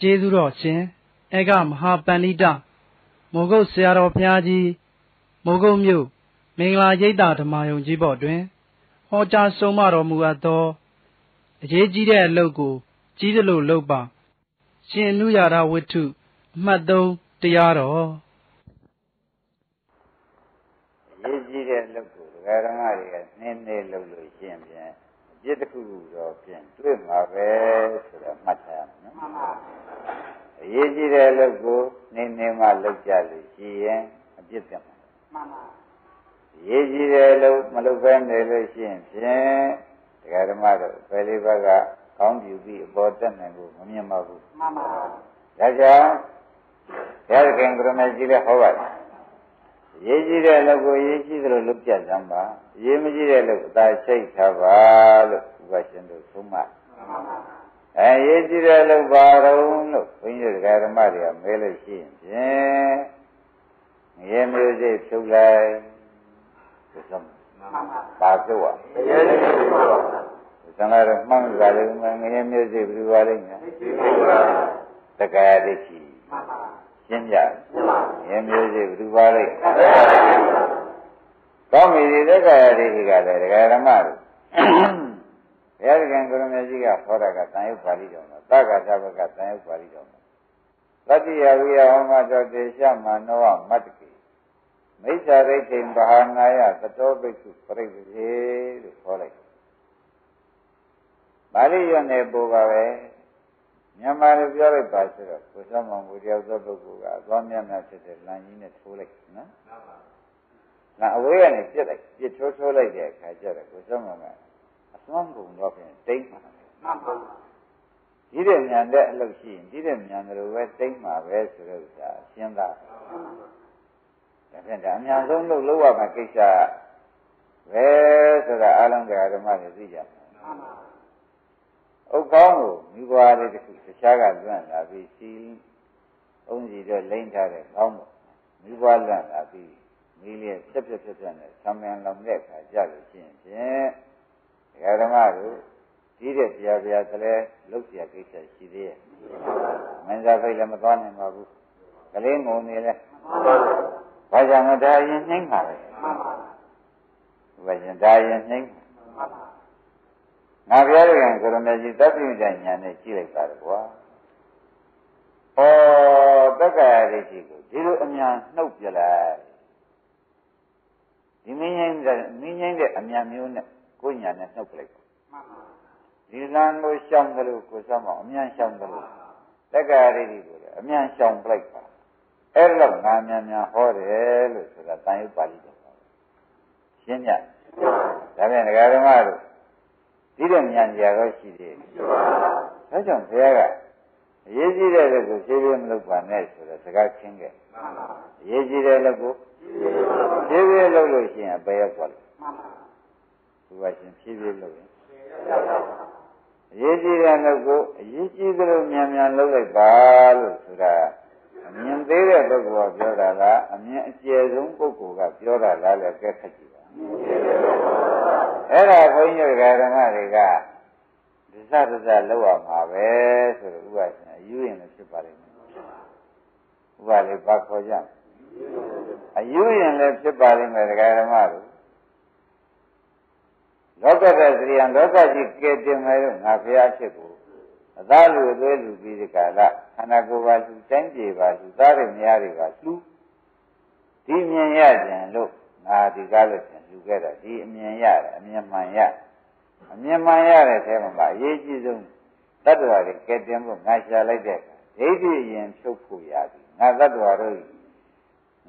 ကျေးဇူးတော်ရှင်အေကမဟာပန္နိတမောဂုတ်ဆရာတော်ဘုရားကြီးမောဂုတ်မြို့မင်္ဂလာရိပ်သာဓမ္မယုံကြီးဘော်တွင်ဟောကြားဆုံးမတော်မူအပ်သောအရေးကြီးတဲ့အလုပ်ကို ကြီးသလိုလုပ်ပါရှင်အနုရာဓဝတ္ထုအမှတ်3တရားတော်အရေးကြီးတဲ့အလုပ်ကိုဒကာရမတွေကနင်းနေလုပ်လို့ရှင်းပြန်အ ပြစ်တစ်ခုခုတော့ပြင်တွေ့မှာပဲဆိုတော့မှတ်ထားရမယ်နော်အရေးကြီးတဲ့အလုပ်ကိုနင်းနေမှလုပ်ကြလို့ရှိရင်အပြစ်ပြတ်မှာမှန်ပါရေးကြီးတယ်လို့မလုပ်ဘဲနေလို့ရှိရင်ဖြင့်တရားဓမ္မတို့ဘယ်လေးဘက်ကကောင်းပြူပြီးအပေါ်တက်နိုင်ဖို့မမြင်ပါဘူးမှန်ပါဒါကြောင့်ဘုရားခင်ကရမကြီးလည်းဟောပါတယ် ရေးကြီးတဲ့လုပ်ကိုရေးကြီးသလိုလုပ်ပြကြမ်းပါရေးမကြီးတဲ့လုပ်အသာချိတ်ထားပါလို့ဥပရှင်တို့ဆုံးမအဲရေးကြီးတဲ့လုပ်ပါတော့လို့ဘုန်းကြီးတရားဓမ္မတွေကမဲလို့ရှိရင်ဖြင့်ငရေမျိုးစိတ်ဖြုတ်လိုက်ဆိုတော့ပါပြုတ်อ่ะသံဃာတော်မှန်ကြတယ်ငရေမျိုးစိတ်ဘယ်လိုပါလိမ့်မယ်တက္ကရာဒိဋ္ဌိ ရှင်းကြငရေမျိုးစိတ်ဘယ်လိုပါလိမ့်ကောင်းပြီဒီတက္ကရာဒိဋ္ဌိကလည်းဒကာဓမ္မတို့ဘုရားခင်ကိုရမကြီးကဟောတာကတန်ရုပ်ပါဠိတော်မှာသက္ကသဘကတန်ရုပ်ပါဠိတော်မှာသတိယဝိယဟောမတော်တေရှမနောမတ္တကေမိစ္ဆာရိတ်တိဘာနာယသတောဘိက္ခုပြိပ္ပေလို့ခေါ်လိုက်ပါဠိရနဲ့ပို့ပါပဲ မြန်မာလိုပြောလိုက်ပါဆိုတော့ကိုသမန်ကိုတယောက်သောပုဂ္ဂိုလ်ကအသွားမြတ်မြတ်ဖြစ်တဲ့လမ်းကြီးနဲ့ထိုးလိုက်နော်။နာအဝေးကနေပြစ်လိုက်ပြစ်ထိုးထိုးလိုက်တဲ့အခါကျတော့ကိုသမန်ကအစွမ်းကုန်တော့ဖြင့်တိမ့်မှာ။မှန်ပါပါ။ဒီတဲ့မြန်တဲ့အလုပ်ရှိရင်ဒီတဲ့မြန်တယ်လို့ပဲတိမ့်မှာပဲဆိုတဲ့ဥစ္စာရှင်းတာ။ဒါဖြင့်ဒါအများဆုံးလို့လောက်ရမှာကိစ္စပဲဆိုတာအလုံးကဓမ္မတွေသိကြမှာမှန်ပါ ဥက္ကောင်းကိုမိဘလေးတစ်ခုတခြားကလွန့်လာပြီးစီအုံးစီတော့လိမ့်ထားတဲ့ကောင်းပေါ့မိဘလွန့်လာပြီးမိလျက်ပြက်ပြက်ပြက်ပြက်နဲ့ဆံမြန်လောင်တဲ့အခါကြလို့ရှိရင်ဖြင့်ဓမ္မတို့ကြီးတဲ့ပြာပြာတလဲလုတ်ပြကိစ္စရှိသေးရဲ့မင်းသားဖိတ်လည်းမသွားနိုင်ပါဘူးကလေးငုံနေလဲဘာကြောင့်လဲဒါရင်နှိမ့်ပါပဲဘာကြောင့်ဒါရင်နှိမ့် ငါဘုရားရဲ့ကရမေကြီးတပ်ပြုတဲ့ညာနဲ့ကြည့်လိုက်ပါတော့ကွာဩတက္ကရာဒိဋ္ဌိကိုဒီလိုအမြန်နှုတ်ပြလိုက်ဒီမင်းငိမ့်တဲ့မင်းငိမ့်တဲ့အမြန်မျိုးနဲ့ကိုညာနဲ့နှုတ်ပြလိုက်ပါဒီလမ်းကိုရှောင်တယ်လို့ကိုစမောအမြန်ရှောင်တယ်လို့တက္ကရာဒိဋ္ဌိကိုလည်းအမြန်ရှောင်ပြလိုက်ပါအဲ့တော့ငါမြန်မြန်ဟောတယ်လို့ဆိုတာတန်ရုပ်ပါဠိတော်ရှင်းညဒါဖြင့်ဒကာဓမ္မတို့ ဒီတဲ့ဉာဏ်ကြာတော့ရှိသေးတယ်။ဒါကြောင့်ဘုရားကအရေးကြီးတဲ့လက်ကိုဖြည်းဖြည်းမလုပ်ပါနဲ့ဆိုတော့စကားချင်းခဲ့။အရေးကြီးတဲ့လက်ကိုဖြည်းဖြည်းလုပ်လို့ရှိရင်အပေရောက်သွားတယ်။သူကရှင်ဖြည်းဖြည်းလုပ်ရင်အရေးကြီးတဲ့လက်ကိုအရေးကြီးသလိုမြန်မြန်လုပ်လိုက်ပါလို့ဆိုတာအမြင်သေးတဲ့ပုဂ္ဂိုလ်ကပြောတာလားအမြင်အကျယ်ဆုံးပုဂ္ဂိုလ်ကပြောတာလားလည်းကဲခက်ကြည့်ပါ အဲ့ဒါဘုန်းကြီးဓမ္မတွေကဒီစသစလောက်ရမှာပဲဆိုတော့ဥပရှင်အယူရင်လည်းဖြစ်ပါလိမ့်မယ်ဥပလေးဘာခေါ်ကြအယူရင်လည်းဖြစ်ပါလိမ့်မယ်ဓမ္မတို့လောကတသရိယံလောကကြီးကဲတင်မယ်လို့ငါဖျားဖြစ်ကိုအသားလူအသွေးလူပြီးဒီကာလခန္ဓာကိုယ်ပါလူတိုင်းပြေပါလူသားတွေမယားတွေပါလူဒီမြင်ရကြံလို့ ငါဒီကားလို့ပြန်လူခဲ့တာဒီအမြင်ရတယ်အမြင်မှန်ရအမြင်မှန်ရတဲ့အဲမှာအရေးကြီးဆုံးတတ္တဝါတွေကဲတင်ဖို့ငါရှာလိုက်တဲ့ဒိဋ္ဌိရင်ဖြုတ်ဖို့ရပြီငါတတ္တဝါတို့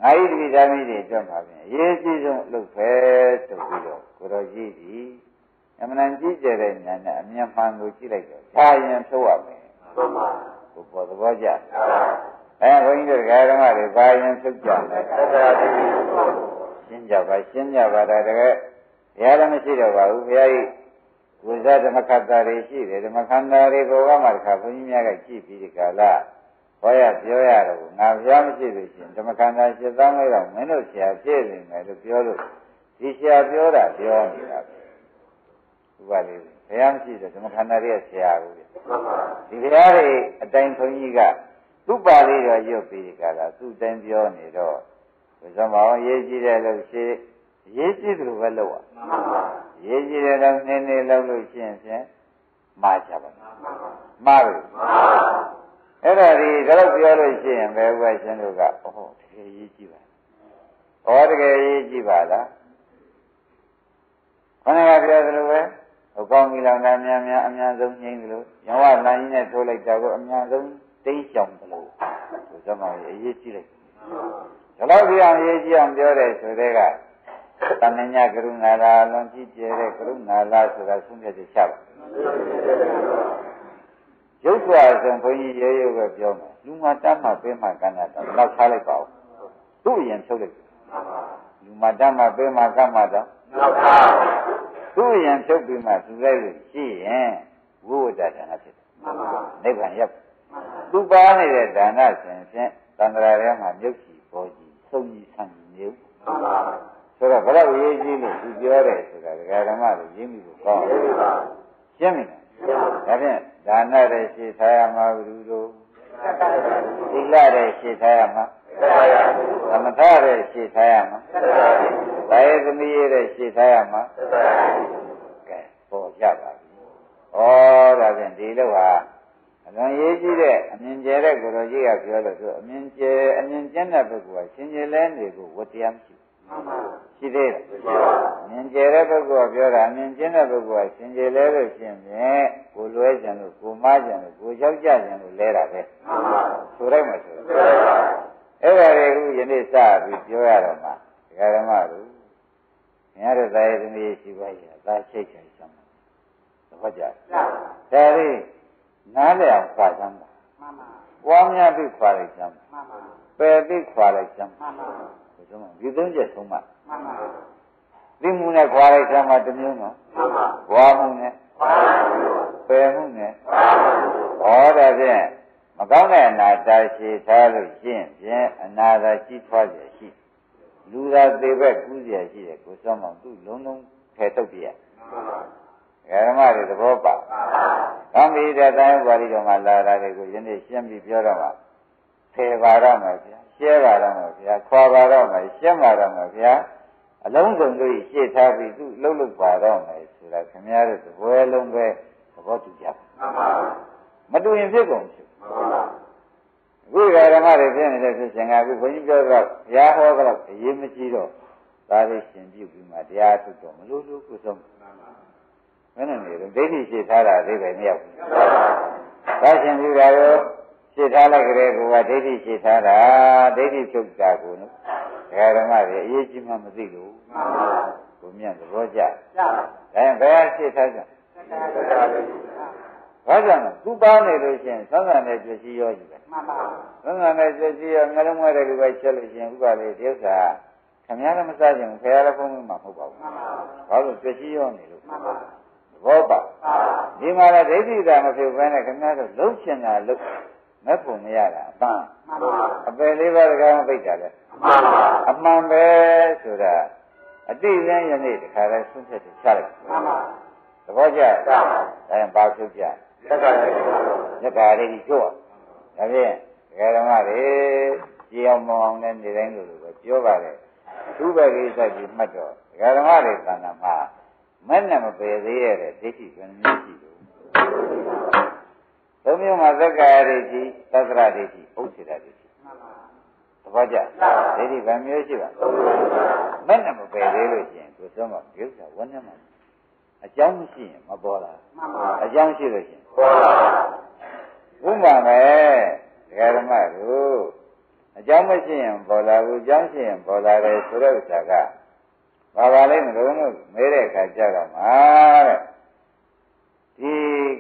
ငါဤဒီဓာမိတွေအတွက်မှာပြင်အရေးကြီးဆုံးအလုပ်ပဲဆိုပြီးတော့ကိုတော်ကြီးဒီအမှန်ကြီးကျယ်တဲ့ဉာဏ်နဲ့အမြင်မှန်ကိုကြည့်လိုက်တော့ဒါရင်ဖြုတ်ရမယ်မှန်ပါကိုပေါ်သဘောကျအဲဘုန်းကြီးတို့ဓမ္မတွေဘာရင်ဖြုတ်ကြလဲသတ္တဝါတွေ ရှင်းကြပါရှင်းကြပါဒါတကယ်ဘုရားလည်းမရှိတော့ပါဘူးဘုရားကြီးဝိဇ္ဇဓမ္မခတ္တာတွေရှိတယ်ဓမ္မခန္ဓာတွေကိုကမှတခါဘုန်းကြီးများကကြည့်ပြီးဒီကလာဟောရပြောရတော့ငါဘုရားမရှိလို့ရှိရင်ဓမ္မခန္ဓာရှင်းသားလိုက်တော့မင်းတို့ဆရာပြည့်နေတယ်လို့ပြောလို့ဒီဆရာပြောတာပြောနေတာပဲဥပဒေဘုရားမရှိတဲ့ဓမ္မခန္ဓာရဲ့ဆရာကိုဒီဘုရားတွေအတိုင်းခွန်ကြီးကသူ့ပါလေးတော့ရွတ်ပြီးကြတာသူ့တိုင်းပြောနေတော့ ဘုရားမောင်ရေးကြည့်တယ်လို့ရှိရေးကြည့်တယ်လို့ပဲလုပ်ရရေးကြည့်တယ်လို့နည်းနည်းလုပ်လို့ရှိရင်ဖြင့်မှားကြပါမှားမှားလို့အဲ့ဒါဒီဒါတော့ပြောလို့ရှိရင်ဘယ်ဘုရားရှင်တို့ကအော်တကယ်ရေးကြည့်ပါဩတကယ်ရေးကြည့်ပါလားခဏကပြောသလိုပဲဟိုကောင်းပြီလောက်များများများအများဆုံးငိမ့်သလိုရဝလမ်းကြီးနဲ့ထိုးလိုက်တာကိုအများဆုံးတိတ်ရှောင်သလိုဒီစမောင်ရေးအရေးကြည့်လိုက် ဒါတော့ဒီအောင်ရေးကြည့်အောင်ပြောတယ်ဆိုတဲ့ကတဏ္ဍညကရုဏာလာလွန်ကြည့်ကျဲတဲ့ကရုဏာလာဆိုတာဆုံးဖြတ်ချက်ချပါရုပ်စွာဆုံးဘုန်းကြီးရေရုပ်ပဲပြောမယ်လူမတတ်မှပေးမှကန္တာတော့နောက်ထားလိုက်ပါဦးသူ့အရင်ထုတ်လိုက်လူမတတ်မှပေးမှကမ္မတော့နောက်ထားသူ့ရင်ဖြုတ်ပြီးမှသူလိုက်လို့ရှိရင်ဝိဝတ္တဒါနဖြစ်တယ်နိဗ္ဗာန်ရောက်သူပါနေတဲ့ဒါနဆိုရင်သံဃာထဲမှာမြုပ်ချီပေါ်ကြီး သုံးကြီးဆန့်ကြီးမျိုးဆိုတော့ဘယ်တော့ရေးကြီးလို့သူပြောတယ်ဆိုတာဒကာဓမ္မတွေရင်းမိလို့ကောင်းတယ်ရှင်းပြီလားဒါဖြင့်ဒါနတဲ့ရှေ့ထားရမှာဘုသူတို့သီလတဲ့ရှေ့ထားရမှာသမထတဲ့ရှေ့ထားရမှာဒါရဲ့သမီးရဲ့ရှေ့ထားရမှာကဲပေါ်ကြပါပြီဩဒါဖြင့်ဒီလိုဟာ အလွန်ရေးကြည့်တဲ့အမြင်ကျဲတဲ့ကိုယ်တော်ကြီးကပြောလို့ဆိုအမြင်ကျဲအမြင်ကျက်တဲ့ပုဂ္ဂိုလ်ကရှင်ကျဲလဲနေကိုဝတရားမရှိရှိသေးတယ်မြင်ကျဲတဲ့ပုဂ္ဂိုလ်ကပြောတာမြင်ကျင်းတဲ့ပုဂ္ဂိုလ်ကရှင်ကျဲလဲလို့ရှင်ဖြင့်ကိုလွဲကြံလို့ကိုမားကြံလို့ကိုရောက်ကြကြံလို့လဲတာပဲဆိုလိုက်မှဆိုအဲ့ဒါတွေခုယနေ့စပြီးပြောရတော့မှဒကာဓမ္မတို့မြတ်တဲ့သာယသမီးရှိပါရဲ့သာချိတ်ချင်စမ်းသဘောကျဒါလေး နားလည်အောင်ခွာချမ်းပါမှန်ပါပွားများသိခွာလိုက်ချမ်းပါမှန်ပါပယ်သိခွာလိုက်ချမ်းပါမှန်ပါဒီဆုံးဒီသုံးချက်ဆုံးပါမှန်ပါသိမှုနဲ့ခွာလိုက်ချမ်းပါတစ်မျိုးနော်မှန်ပါဘွားမှုနဲ့ခွာလိုက်ပယ်မှုနဲ့ခွာလိုက်ဟောဒါဖြင့်မကောင်းတဲ့အနာတာရှိထားလို့ရှင်းဖြင့်အနာသာကြီးထွားရရှိလူသာသေးဘက်ကူးရရှိတယ်ကိုစောမောင်သူ့လုံးလုံးဖယ်ထုတ်ပြရမှန်ပါ ဓမ္မတွေသဘောပါ။ကောင်းပြီတဲ့တိုင်းပါဠိတော်မှာလာတာတွေကိုယနေ့ရှင်းပြီးပြောတော့မှာဖယ်ပါတော့မယ်ဗျာ။ရှင်းပါတော့မယ်ဗျာ။ခွာပါတော့မယ်ရှင်းပါတော့မယ်ဗျာ။အလုံးစုံတို့ရှေ့ထားပြီးသူ့လှုပ်လှုပ်ပါတော့မယ်ဆိုတာခင်ဗျားတို့သဘောလုံးပဲသဘောတူကြပါ။မတူရင်ဖြစ်ကုန်ဖြစ်။အခုဓမ္မတွေဖြစ်နေတဲ့ဖြစ်ရှင်ကအခုဘုန်းကြီးပြောတော့ဘုရားဟောတော့အရေးမကြီးတော့ဒါလေးရှင်ပြုပြီးမှတရားထုတ်တော့မလို့လို့ကိုယ် ဆုံးမနဲ့နေတော့ဒိဋ္ဌိရှိထားတာအိဗယ်မရောက်ဘူး။ဒါရှင်ပြုတာရောရှိထားလိုက်ကြတဲ့ကောဒိဋ္ဌိရှိထားတာဒိဋ္ဌိချုပ်တာကိုနော်။ဒကာဓမ္မတွေအရေးကြီးမှမသိလို့။ကိုမြတ်သဘောကျ။ကျပါ။ဒါရင်ဘယ်ရှိထားကြ။ဘာကြောင့်လဲသူပါနေလို့ရှိရင်သံဃာနဲ့ကြွစီရောကြီးပဲမှန်ပါသံဃာနဲ့ကြွစီရောငလုံးမတဲ့လူပဲချက်လို့ရှိရင်ဥပဒေဒီဥစ္စာခင်ဗျားလည်းမစားခြင်းခင်ဗျားလည်းဖုံးမှာမဟုတ်ပါဘူးမှန်ပါဘာလို့ကြွစီရောနေလို့မှန်ပါဘော ပါဒီမှာလည်းဒိဋ္ဌိကမဖြစ်ဘဲနဲ့ခင်ဗျားတို့လှုပ်ချင်တာလှုပ်မဖို့မရတာအပန်းအပယ်လေးပါးတကားမပိတ်တာလေအမှန်ပဲဆိုတာအတိအကျယနေ့တခါလဲဆွန့်ဖြတ်ချလိုက်သဘောကျဒါရင်ဘာဖြုတ်ကြသက္ကာရိသက္ကာရိကျို့ဒါဖြင့်ဒကာဓမ္မတွေကြည်အောင်မအောင်နဲ့နေတိုင်းလိုလိုပဲပြောပါလေသူ့ဘက်ကြီးစိုက်ပြီးမှတ်တော့ဒကာဓမ္မတွေသံဃာမှာ မဲ့နဲ့မပယ်သေးရတဲ့ဒိဋ္ဌိကမျိုးရှိလို့သုံးမျိုးမှာသက္ကာရဒိဋ္ဌိသတ္တရဒိဋ္ဌိဥစ္စေတဒိဋ္ဌိသဘောကျဒိဋ္ဌိကမျိုးရှိပါမဲ့နဲ့မပယ်သေးလို့ရှိရင်ကိုယ်ဆုံးကဒီဥစ္စာဝန်းနေမှာအကြောင်းမရှိရင်မပေါ်လာအကြောင်းရှိလို့ရှိရင်ပေါ်လာဘုမာပဲဒကာဓမ္မတို့အကြောင်းမရှိရင်ပေါ်လာဘူးအကြောင်းရှိရင်ပေါ်လာတယ်ဆိုတဲ့ဥစ္စာက ဘာပါလဲမလို့လို့မဲတဲ့အခါကြတော့မှာတဲ့ဒီ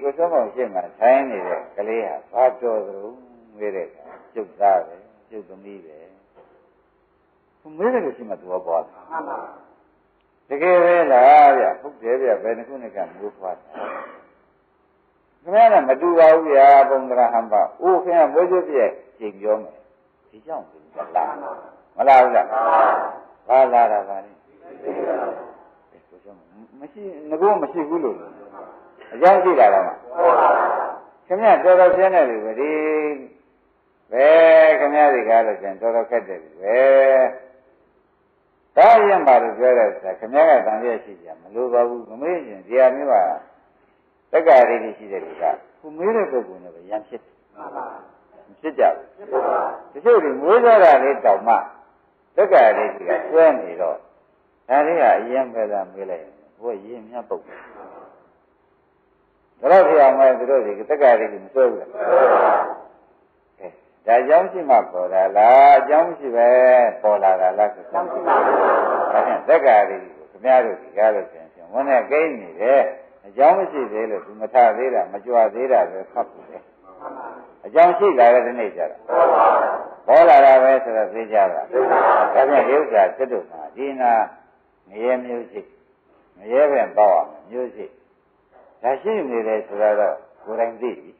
ကိုစောမောင်ရှင်းမှာထိုင်းနေတဲ့ကလေးဟာဘာတော်သလိုမဲတဲ့အခါကျုပ်သားပဲကျုပ်သမီးပဲမဲတဲ့ကိုရှိမှသူဟောပေါ်တယ်မှန်ပါတကယ်ပဲလားဗျဟုတ်တယ်ဗျဘယ်နှခုနှစ်ကမျိုးဖွားတာခင်ဗျားကမတူပါဘူးဗျာပုံသရဟံပါအိုးခင်ဗျာမိုးကျွတ်ပြည့်ချိန်ပြောမယ်ဒီကြောင့်ဒီလားမလားဘူးလားဘာလာတာပါလဲကိုဆို မရှိငကောမရှိဘူးလို့အကြောင်းရှိတာတော့ခင်ဗျတော်တော်ရှင်းတယ်လေပဲဒီပဲခင်ဗျားဒီကားလို့ကျန်တော်တော်ခက်တယ်ပဲဒါရင်ပါလို့ပြောတဲ့ဆိုခင်ဗျားကတန်ရရှိကြမလို့ပါဘူးမမေ့ရင်ဒီဟာမျိုးကတက္ကရာတွေရှိတဲ့လူကခုမေးတဲ့ပုဂ္ဂိုလ်နဲ့ပဲရံဖြစ်တယ်ဖြစ်ကြဘူးတချို့ဒီမွေးကြတာလေးတောင်မှတက္ကရာတွေကကျွဲနေတော့ ဒါတွေကအရင်ပဲသာမေးလိုက်ရင်ဘုရားရင်မြတ်ပုဂ္ဂိုလ်ဒါတော့ဖြစ်အောင်မဲ့သူတို့ဒီတက္ကရာတွေမစွဲဘူးလားဒါကြောင့်ရှိမှပေါ်လာလားအကြောင်းရှိပဲပေါ်လာတာလားဆိုတော့ရှိပါဘူး။ဒါဖြင့်သက္ကာရီကိုခင်ဗျားတို့ဒီကားလို့ဆိုရင်ဝန်းနဲ့ကိန်းနေတယ်အကြောင်းမရှိသေးလို့သူမထသေးတာမကြွသေးတာပဲဖတ်ဖို့လေ။အကြောင်းရှိလာတဲ့ဒီနေ့ကျတော့ပေါ်လာတာပဲဆိုတော့သိကြတာ။ဒါဖြင့်ဒီဥစ္စာစစ်တို့မှာဒီနာ ငရဲမျိုးရှိငရဲပဲပေါ့အောင်မျိုးရှိဒါရှိနေတယ်ဆိုတော့ကိုယ်တိုင်သိပြီ။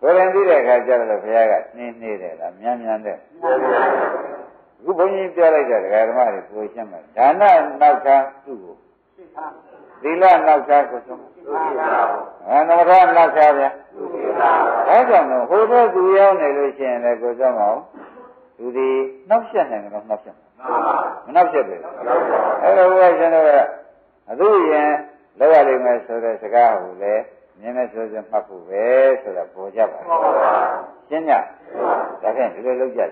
ဘယ်ရင်သိတဲ့အခါကျတော့ဘုရားကနှင်းနှေးတယ်လားမြန်မြန်တဲ့အခုဘုန်းကြီးပြောလိုက်တဲ့ဒကာဓမ္မတွေကိုရှင်းမယ်ဒါနနောက်ခါသူ့ကိုသီလနောက်ခါကိုဆုံးအနမထနောက်ခါဗျာအဲကြောင့်ဟိုတဲ့သူရောက်နေလို့ရှိရင်လည်းကိုဆုံးအောင်သူဒီနောက်ဆက်နိုင်တော့နောက်ဆက် မနောက်ဆက်ဘူးအဲ့တော့ဘုရားရှင်တို့ကအသူရင်လောက်ရလိမ့်မယ်ဆိုတဲ့စကားကိုလည်းမြင်မဲ့ဆိုစမှတ်ဖို့ပဲဆိုတာပေါ်ကြပါရှင်းညဒါဖြင့်ဒီလိုလုပ်ကြတယ်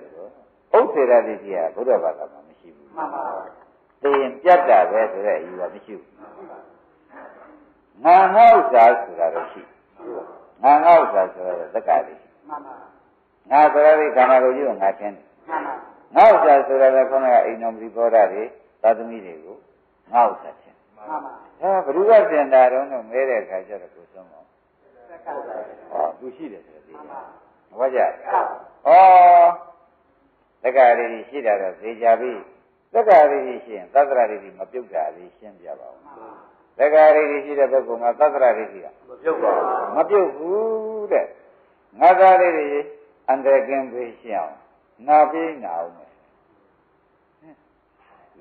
ဥစ္စေရတိကြီးကဘုရားဘာသာမှာမရှိဘူးမှန်ပါပါသိရင်ပြတ်တာပဲဆိုတဲ့အယူကမရှိဘူးငါငေါ့စာဆိုတာတော့ရှိငါငေါ့စာဆိုတာသက္ကာတိမှန်ပါငါဆိုတာဒီခန္ဓာကိုယ်ကြီးကငါသိတယ်မှန်ပါ ငေါ့စာဆိုတာကခေါင်းကအိမ်တော်ပရိဘောဓတွေသာသမီတွေကိုငေါ့စာချင်းမှန်ပါအဲဘုရားပြန်တာတော့မဲတဲ့အခါကျတော့ကိုဆုံးပါဟောသူရှိတယ်ဆိုတော့သိတယ်ဟောကြဩသက္ကာရိတိရှိတာတော့သိကြပြီသက္ကာရိတိရှိရင်သတ္တရရိတိမပြုတ်တာလေးရှင်းပြပါဦးသက္ကာရိတိရှိတဲ့ပုဂ္ဂိုလ်မှာသတ္တရရိတိကမပြုတ်ပါဘူးမပြုတ်ဘူးတဲ့ငါသားလေးတွေအန္တရာယ်ကင်းပေးရှင်းအောင် ငါပြေးနာအောင်မယ်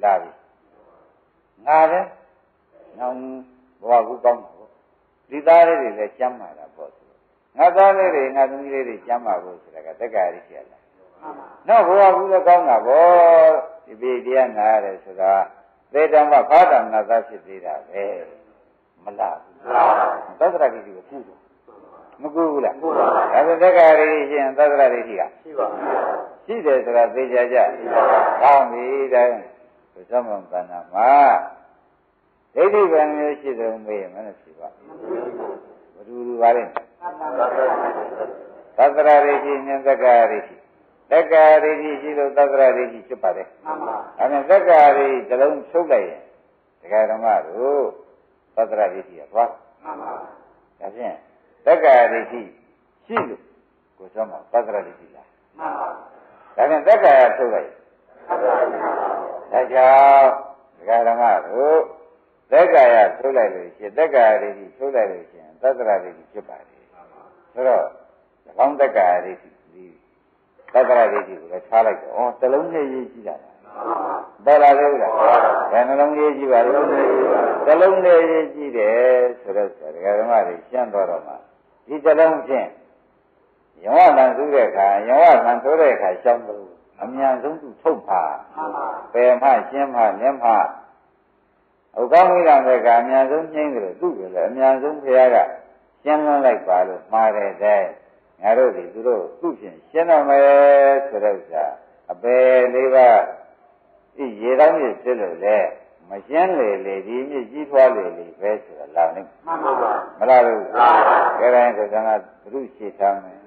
လာပြီငါလည်းနောင်ဘဝကူကောင်းတယ်ဒီသားလေးတွေလည်းကျမ်းမာတာပေါ့ဆိုငါသားလေးတွေငါသမီးလေးတွေကျမ်းမာဖို့ဆိုတာကတက္ကရာရှိရလားနောက်ဘဝကူလည်းကောင်းတာပေါ့ဒီပေတရားနာရတယ်ဆိုတာသေတံမဖာတံနာသားဖြစ်သေးတာပဲမလားသတ္တရာတိကိုကုတယ်မကူဘူးလားကူပါဒါဆိုတက္ကရာရှိရင်သတ္တရာတိကရှိပါ ရှိတယ်ဆိုတာသိကြကြကောင်းပြီဒါသမ္မာပဏ္ဏမှာဒိဋ္ဌိကံမျိုးရှိတယ်မေးရင်မနဲ့ဖြစ်ပါဘဒူလူပါလဲသတ္တရာရိရှိဉာဏ်သက္ကာရိရှိသက္ကာရိရှိရှိလို့သတ္တရာရိရှိဖြစ်ပါတယ်မှန်ပါဒါပြန်သက္ကာရိတလုံးထုတ်လိုက်ရင်ဒကာဓမ္မတို့သတ္တရာရိရှိကသွားမှန်ပါဒါဖြင့်သက္ကာရိရှိရှိလို့ကိုယ်ဆုံးမှာသတ္တရာရိရှိလားမှန်ပါ ဒါပြန်သက္ကာရထုတ်လိုက်ဒါကြောင့်ဒကာဓမ္မတို့သက်ကာယထုတ်လိုက်လို့ရှိရင်သက်ကာယတွေကြီးထုတ်လိုက်လို့ရှိရင်သတ္တရာတွေကြီးဖြစ်ပါတယ်ဆိုတော့ဒီကောင်းသက်ကာယတွေကြီးဒီသတ္တရာတွေကြီးကိုလည်းထားလိုက်တော့ဩတလုံးနဲ့ရေးကြည့်တာပေါ်လာသေးလားဘယ်နှလုံးရေးကြည့်ပါလဲတလုံးနဲ့ရေးကြည့်တယ်ဆိုတော့ဒကာဓမ္မတွေရှင်းတော့တော့မှဒီတလုံးဖြင့် ယောဂလန်သုတဲ့အခါယောဂလန်ဆိုတဲ့အခါရှောင်းလို့အမြန်ဆုံးသူထုတ်ပါပယ်မှရှင်းမှမျက်မှဥကောင်းမိတော်တဲ့ကအများဆုံးနှိမ့်တယ်သူ့ကိုလည်းအများဆုံးဘုရားကရှင်းလန်းလိုက်ပါလို့မှားတဲ့တဲ့ငါတို့ဒီသူတို့သူ့ဖြင့်ရှင်းတော့မယ်ဆိုတဲ့ဥစ္စာအပယ်လေးပါးဤရေတောင်းမြစ်ဖြစ်လို့လေမရှင်းလေလေဒီမြစ်ကြီးထွားလေလေပဲဆိုတာလာနေမှန်ပါပါမလားလို့ကဲတိုင်းဆိုကဘုရုရှိထားမယ်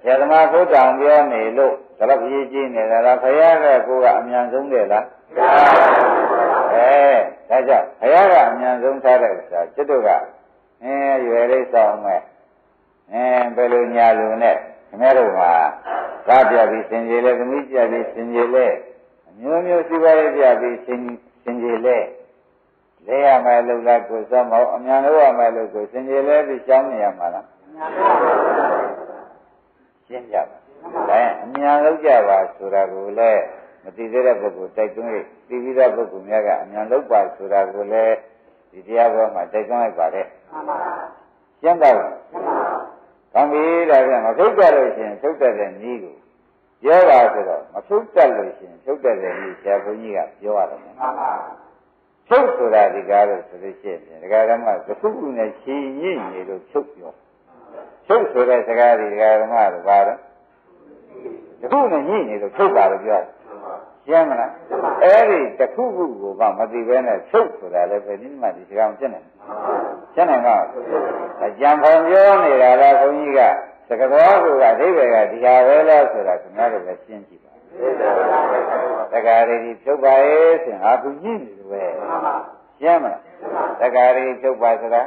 ဆရာသမားကိုတောင်ပြောနေလို့ဒါတော့ရေးကြည့်နေတာလားခရကကိုကအမြန်ဆုံးတယ်လားအဲဒါကြောင့်ခရကအမြန်ဆုံးထားတဲ့ဥစ္စာจิตတို့ကအင်းရွယ်လေးဆောင်မဲ့အင်းဘယ်လိုညာလိုနဲ့ခင်ဗျားတို့ဟာကားပြပြီးစင်ကြီးလဲသမီးပြပြီးစင်ကြီးလဲအမျိုးမျိုးစီးပွားရေးပြပြီးစင်စင်ကြီးလဲ လဲရမယ်လို့လားကိုစောမောအမြန်လို့ရမယ်လို့ကိုစင်ကြီးလဲပြီးရှောင်းနေရမှာလားရှင်းကြပါဒါရင်အမြန်လောက်ကြပါဆိုတာကိုလည်းမသိသေးတဲ့ပုဂ္ဂိုလ်တိုက်တွန်းရသိပြီးတဲ့ပုဂ္ဂိုလ်များကအမြန်လုပ်ပါဆိုတာကိုလည်းဒီတရားဘောမှာတိုက်တွန်းလိုက်ပါတယ်မှန်ပါရှင်းပါလားမှန်ပါကောင်းပြီဒါပြန်မထုတ်ကြလို့ရှိရင်ထုတ်တတ်တဲ့နည်းကိုပြောပါဆိုတော့မထုတ်တတ်လို့ရှိရင်ထုတ်တတ်တဲ့နည်းဆရာဘုန်းကြီးကပြောရတယ်မှန်ပါ ချုပ်ဆိုတာဒီကားလို့ဆိုလို့ရှိရင်ဒကာဓမ္မသခုခုနဲ့ရှည်ညစ်နေလို့ချုပ်ပြောချုပ်ဆိုတဲ့စကားဒီဒကာဓမ္မတို့ဘာလဲတခုနဲ့ညှိနေလို့ချုပ်ပါလို့ပြောရှင်းမလားအဲ့ဒီတခုခုကိုကမသိဘဲနဲ့ချုပ်ဆိုတာလည်းပဲဒီမှာဒီစကားမပြတ်နိုင်ရှင်းနိုင်ပါအကြံဖော်ပြောနေတာလားခွန်ကြီးကစကားတော်ကအဓိပ္ပာယ်ကဒီဟာပဲလားဆိုတာခင်ဗျားတို့ပဲရှင်းကြည့်ပါ တက္ကရာရီဖြုတ်ပါရဲ့ဆိုရင်အာသူညှိနေတယ်ပဲရှင်းမလားတက္ကရာရီဖြုတ်ပါဆိုတာ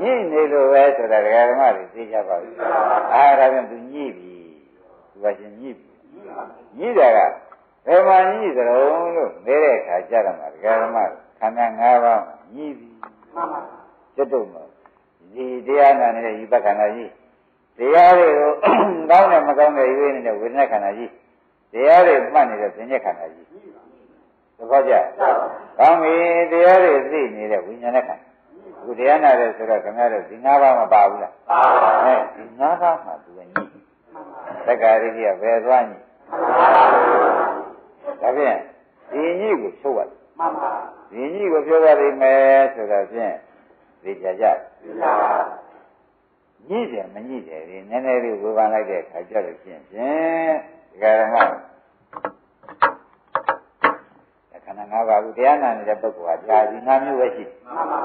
ညှိနေလို့ပဲဆိုတာဒကာဓမ္မတွေသိကြပါဘူးအားဒါပြန်သူညှိပြီသူကရှင်ညှိပြီညှိတာကဘယ်မှာညှိသလဲလို့မဲတဲ့အခါကြရမှာဒကာဓမ္မခန္ဓာ၅ပါးညှိပြီကျွတ်တော့ဒီတရားနာနေတဲ့ဤပက္ခဏာကြီးတရားတွေကိုကောင်းတယ်မကောင်းတယ်ရွေးနေတဲ့ဝေဒနာခန္ဓာကြီး တရားတွေမှတ်နေတဲ့ပညာခန္ဓာကြီးသဘောကျကောင်းပြီတရားတွေသိနေတဲ့ဝိညာဉ်နဲ့ခန္ဓာအခုတရားနာတယ်ဆိုတော့ခင်ဗျားတို့ဒီ၅ပါးမပါဘူးလားပါပါအဲဒီ၅ပါးမှသူကညှိသက္ကာရိကဘယ်သွားညှိဒါဖြင့်ဒီညှိကိုချုပ်ရတယ်မှန်ပါဒီညှိကိုပြောရလိမ့်မယ်ဆိုတော့ဖြင့်သိကြကြသိပါညှိတယ်မညှိတယ်ဒီနည်းနည်းလေးဝေဖန်လိုက်တဲ့အခါကျတော့ဖြင့်ဖြင့်ဒီ ကရမခန္ဓာ၅ပါးကိုတရားနာနေတဲ့ပုဂ္ဂိုလ်ဟာကြာဒီ၅မျိုးပဲရှိတယ်မှန်ပါ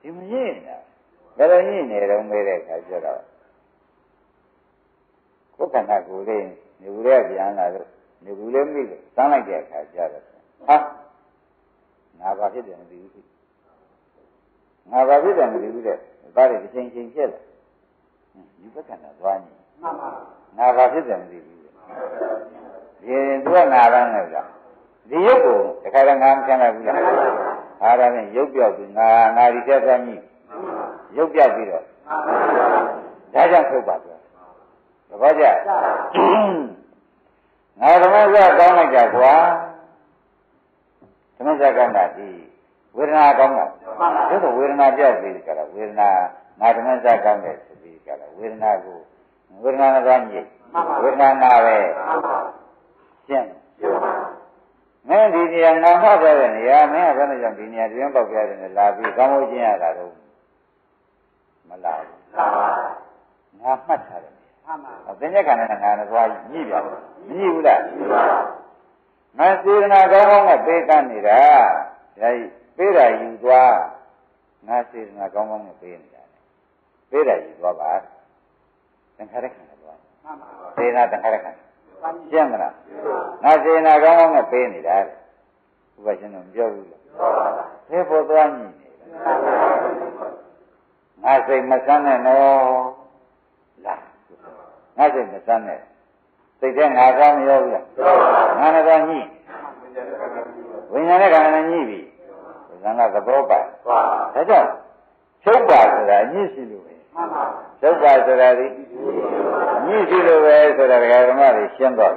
ဒီမညှိနေတာဘယ်လိုညှိနေတော့မဲတဲ့အခါကျတော့ကိုယ်ခန္ဓာကိုယ်လေးနေဘူးလေးပြန်လာလို့နေဘူးလေးမိလို့စမ်းလိုက်တဲ့အခါကျတော့ဟာငါဘာဖြစ်တယ်မသိဘူးငါဘာဖြစ်တယ်မသိဘူးတဲ့ဒါတွေတစ်ချိန်ချိန်ဖြစ်လာဒီဘက်ကနာသွားနေမှန်ပါငါဘာဖြစ်တယ်မသိဘူး ဒီသူကငါရမ်းလို့လားဒီရုပ်ကိုတခါတည်းငါမချမ်းသာဘူးလားအားဒါနဲ့ရုပ်ပြောက်ပြီးငါငါဒီတက်သွားမြည်ရုပ်ပြောက်ပြီးတော့ဒါကြောင့်ထုတ်ပါပြောသဘောကျငါဓမ္မစကောင်းလိုက်ကြကွာဓမ္မစကောင်းတာဒီဝေဒနာကောင်းတာဒါဆိုဝေဒနာပြောက်ပြီးကြတာဝေဒနာငါဓမ္မစကောင်းတယ်ဆိုပြီးကြတာဝေဒနာကို ဝေဒနာကညစ်ဝေဒနာနာပဲရှင်းမင်းဒီနေရာနာမှတ်တဲ့နေရာမင်းကဘယ်နဲ့ကြောင့်ဒီနေရာတွင်ပေါက်ပြတယ်လာပြီးကောင်းလို့ကျင်းရတာတော့မလာဘူးငါမှတ်ထားတယ်မှန်ပါသင်္ကြန်ခန္ဓာနဲ့ငါနဲ့သွားညှိပြန်မညှိဘူးလားငါစေရနာကောင်းကောင်းနဲ့ပေးကမ်းနေတာဒါပေးတာယူသွားငါစေရနာကောင်းကောင်းနဲ့ပေးနေတာပေးတာယူသွားပါ သင်္ခါရခန္ဓာသွားမှန်ပါစေရနာသင်္ခါရခန္ဓာရှင်းမလားငါစေနာကောင်းကောင်းနဲ့ပေးနေတာတဲ့ဥပရှင်တို့ပြောဘူးလားဖေဖို့သွားညင်နေငါစိတ်မဆန်းနဲ့နော်လားငါစိတ်မဆန်းနဲ့စိတ်ထဲငါကောင်းမရောဘူးလားငါနဲ့တော့ညှိဝိညာဉ်နဲ့ခန္ဓာနဲ့ညှိပြီဇန်ကသဘောပါဒါကြောင့်ချုပ်ပါဆိုတာညှိရှိလို့ပဲချုပ် ပါဆိုတာဒီညှိရှိလို့ပဲဆိုတာဒကာဓမ္မတွေရှင်းတော့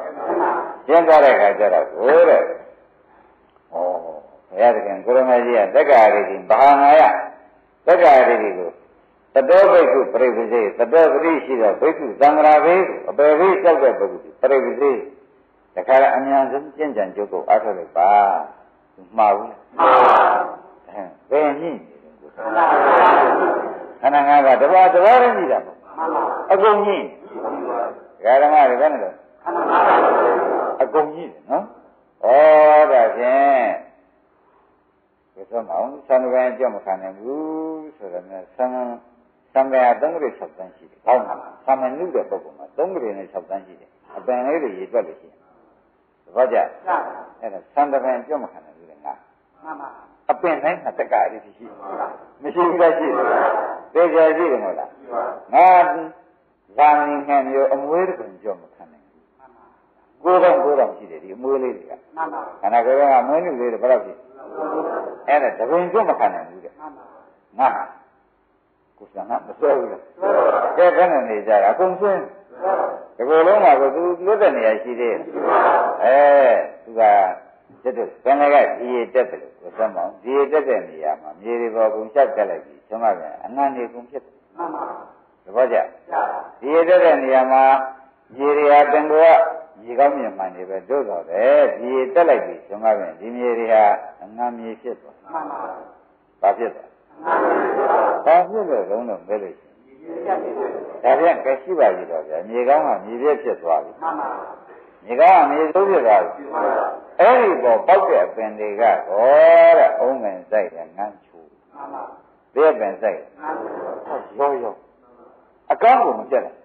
ရှင်းသွားတဲ့အခါကျတော့ဟိုတဲ့ဩဘုရားတခင်ကိုရမကြီးကတက္ကရာရီဘာငါယတက္ကရာရီကိုတတောဘိက္ခုပြိပစေတတောပတိရှိသောဘိက္ခုသံဃာဘေးအပေဘေးတောက်တဲ့ပုဂ္ဂိုလ်ပြိပစေတခါအမြန်ဆုံးကျင့်ကြံကြုတ်ကိုအားထုတ်လိုက်ပါမှားဘူးမှားဘယ်ညှိနေလဲကို ခန္ဓာငါးပါးတဘာတဘာရင်းကြီးတာပေါ့အကုန်ညှိဒကာဓမ္မတွေဘယ်နဲ့လဲအကုန်ညှိတယ်နော်ဩဒါဖြင့်ဒီဆုံးအောင်သံဃာကြောက်မခံနိုင်ဘူးဆိုတော့နဲ့သံသံဃာသုံးကြိမ်၆တန်းရှိတယ်။ကောင်းပါလား။သံမနုတဲ့ပုဂ္ဂိုလ်မှာသုံးကြိမ်နဲ့၆တန်းရှိတယ်။အပင်လေးတွေရေတွက်လို့ရှိရင်သဘောကျ။အဲ့ဒါသံဃာကြောက်မခံနိုင်ဘူးလေငါ။မှန်ပါ အပင်တိုင်းမှာတက္ကရာရှိမရှိဘူးလားရှိတယ်သေချာရှိတယ်မဟုတ်လားငါဇာမင်းခံမျိုးအမွေးတကွန်ကြောမခံနိုင်ဘူးကိုယ်တော့ကိုယ်တော့ရှိတယ်ဒီအမွေးလေးတွေကမှန်ပါခန္ဓာကိုယ်ကမွေးနုလေးတွေဘယ်တော့ရှိအဲ့ဒါတကွန်ကြောမခံနိုင်ဘူးတဲ့ငါကိုယ်ကငါမစွဲဘူးလားကဲဘယ်နဲ့နေကြတာအကုန်ဆွင်းဒီလိုလုံးမှာကိုသူလွတ်တဲ့နေရာရှိသေးတယ်အဲသူက တက်တယ်ပင်လည်းကဒီရတက်တယ်လို့ဆိုမှအောင်ဒီရတက်တဲ့နေရာမှာမြေတွေပေါ်ကုန်ချက်တက်လိုက်ပြီဆိုမှပြန်အငန်းတွေကုန်ဖြစ်တယ်မှန်ပါသဘောကျဒီရတက်တဲ့နေရာမှာမြေတွေဟာတန်ကောကမြေကောင်းမြေမှန်နေပဲတို့တော့ပဲဒီရတက်လိုက်ပြီဆိုမှပြန်ဒီမြေတွေဟာအငန်းမြေဖြစ်သွားမှန်ပါဘာဖြစ်သွားဘာဖြစ်လို့လုံးလုံးပဲလို့ဒါပြန်ကရှိပါပြီတော့ဗျာမြေကောင်းကမြေပြည့်ဖြစ်သွားပြီမှန်ပါမြေကောင်းကမြေစိုးဖြစ်သွားပြီ အဲ့ဒီပေါ်ပေါက်တဲ့အပင်တွေကဟောတဲ့အုံးငင်ဆိုင်တဲ့ငန်းချူမှန်ပါဘယ်ပင်ဆိုင်ရောရောအကောင်းကိုမပြတ်ဘူး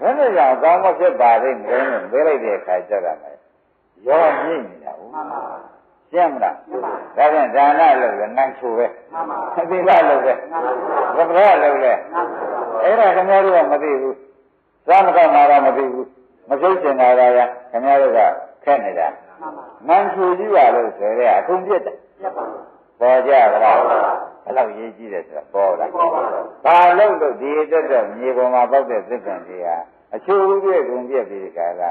ဘယ်နဲ့ကြောင့်အကောင်းမဖြစ်ပါလိမ့်မလဲလို့မေးလိုက်တဲ့အခါကျတော့မယ်ရောမြင့်နေတာဟုတ်မှန်ပါရှင်းမလားဒါဖြင့်ဒါနလို့လည်းနိုင်ချိုပဲသီလလို့ပဲသဗ္ဗရလို့လည်းအဲ့ဒါခင်ဗျားတို့ကမသိဘူးသာမကမှာတော့မသိဘူးမစိတ်ကျင်တာကခင်ဗျားတို့ကခက်နေတာ နန်းချိုကြည့်ပါလို့ဆိုရဲအကုန်ပြစ်တယ်ပေါ်ကြပါလားဘယ်လောက်ရေးကြည့်တယ်ဆိုတာပေါ်တာဘာလို့လို့ဒီအတွက်တော့မြေပေါ်မှာပေါက်တဲ့သစ္စာတွေဟာအချိုးဥပြည့်ကုန်ပြည့်ပြီးကြတာ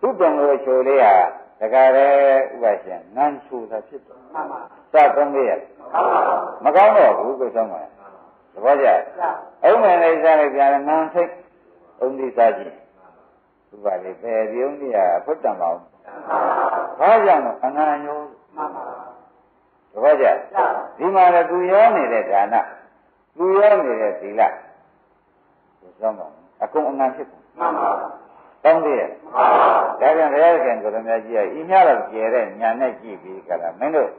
သူ့ပင်ကိုချိုလေးဟာတခါတည်းဥပရှင်နန်းချိုတာဖြစ်တယ်မှန်ပါစသုံးလေးရမကောင်းတော့ဘူးကိုဆုံးပါသဘောကျအုံးမယ်လေးစားလိုက်ပြန်နန်းထိတ်အုံးဒီစားကြည့်ဥပါလေဘယ်ပြုံးကြီးကဖွတ်တံပါအောင် ဘာကြောင့်လဲအနာညောမှန်ပါသဘောကျဒီမှာလည်းသူရောနေတဲ့ဒါနသူရောနေတဲ့သီလကိုဆုံးပါအကုန်အနာဖြစ်တယ်မှန်ပါကောင်းသေးရဲ့ဒါကြောင့်ဘုရားရှင်ကိုယ်တော်မြတ်ကြီးကဤများတော့ကျဲတဲ့ညာနဲ့ကြည့်ပြီးကြတာမင်းတို့